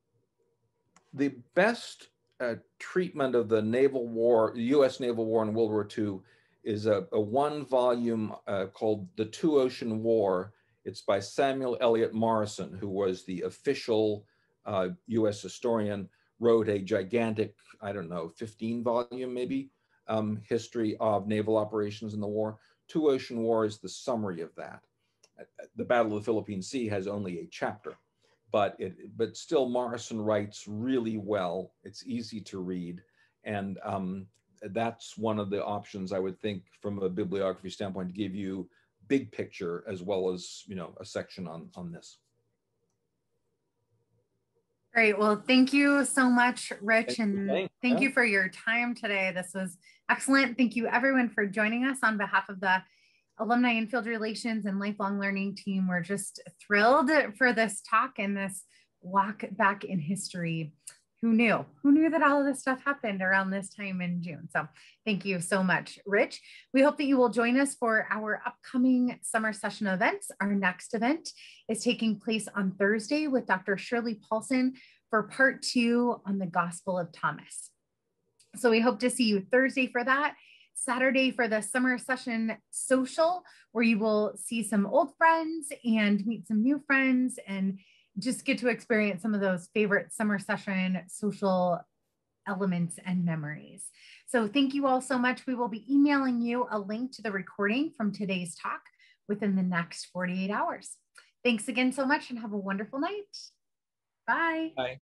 the best uh, treatment of the naval war, U.S. naval war in World War II, is a, a one volume uh, called The Two Ocean War. It's by Samuel Eliot Morison, who was the official uh, US historian, wrote a gigantic, I don't know, 15 volume maybe, um, history of naval operations in the war. Two Ocean War is the summary of that. The Battle of the Philippine Sea has only a chapter, but it but still Morison writes really well. It's easy to read, and um, that's one of the options I would think from a bibliography standpoint to give you big picture as well as you know a section on on this. Great. Well, thank you so much, Rich, Thank and thank Yeah. you for your time today. This was excellent. Thank you, everyone, for joining us on behalf of the Alumni and Field Relations and Lifelong Learning team. We're just thrilled for this talk and this walk back in history. Who knew? Who knew that all of this stuff happened around this time in June? So, thank you so much, Rich. We hope that you will join us for our upcoming summer session events. Our next event is taking place on Thursday with Dr. Shirley Paulson for part two on the Gospel of Thomas. So we hope to see you Thursday for that. Saturday for the summer session social, where you will see some old friends and meet some new friends and just get to experience some of those favorite summer session social elements and memories. So thank you all so much. We will be emailing you a link to the recording from today's talk within the next 48 hours. Thanks again so much and have a wonderful night. Bye. Bye.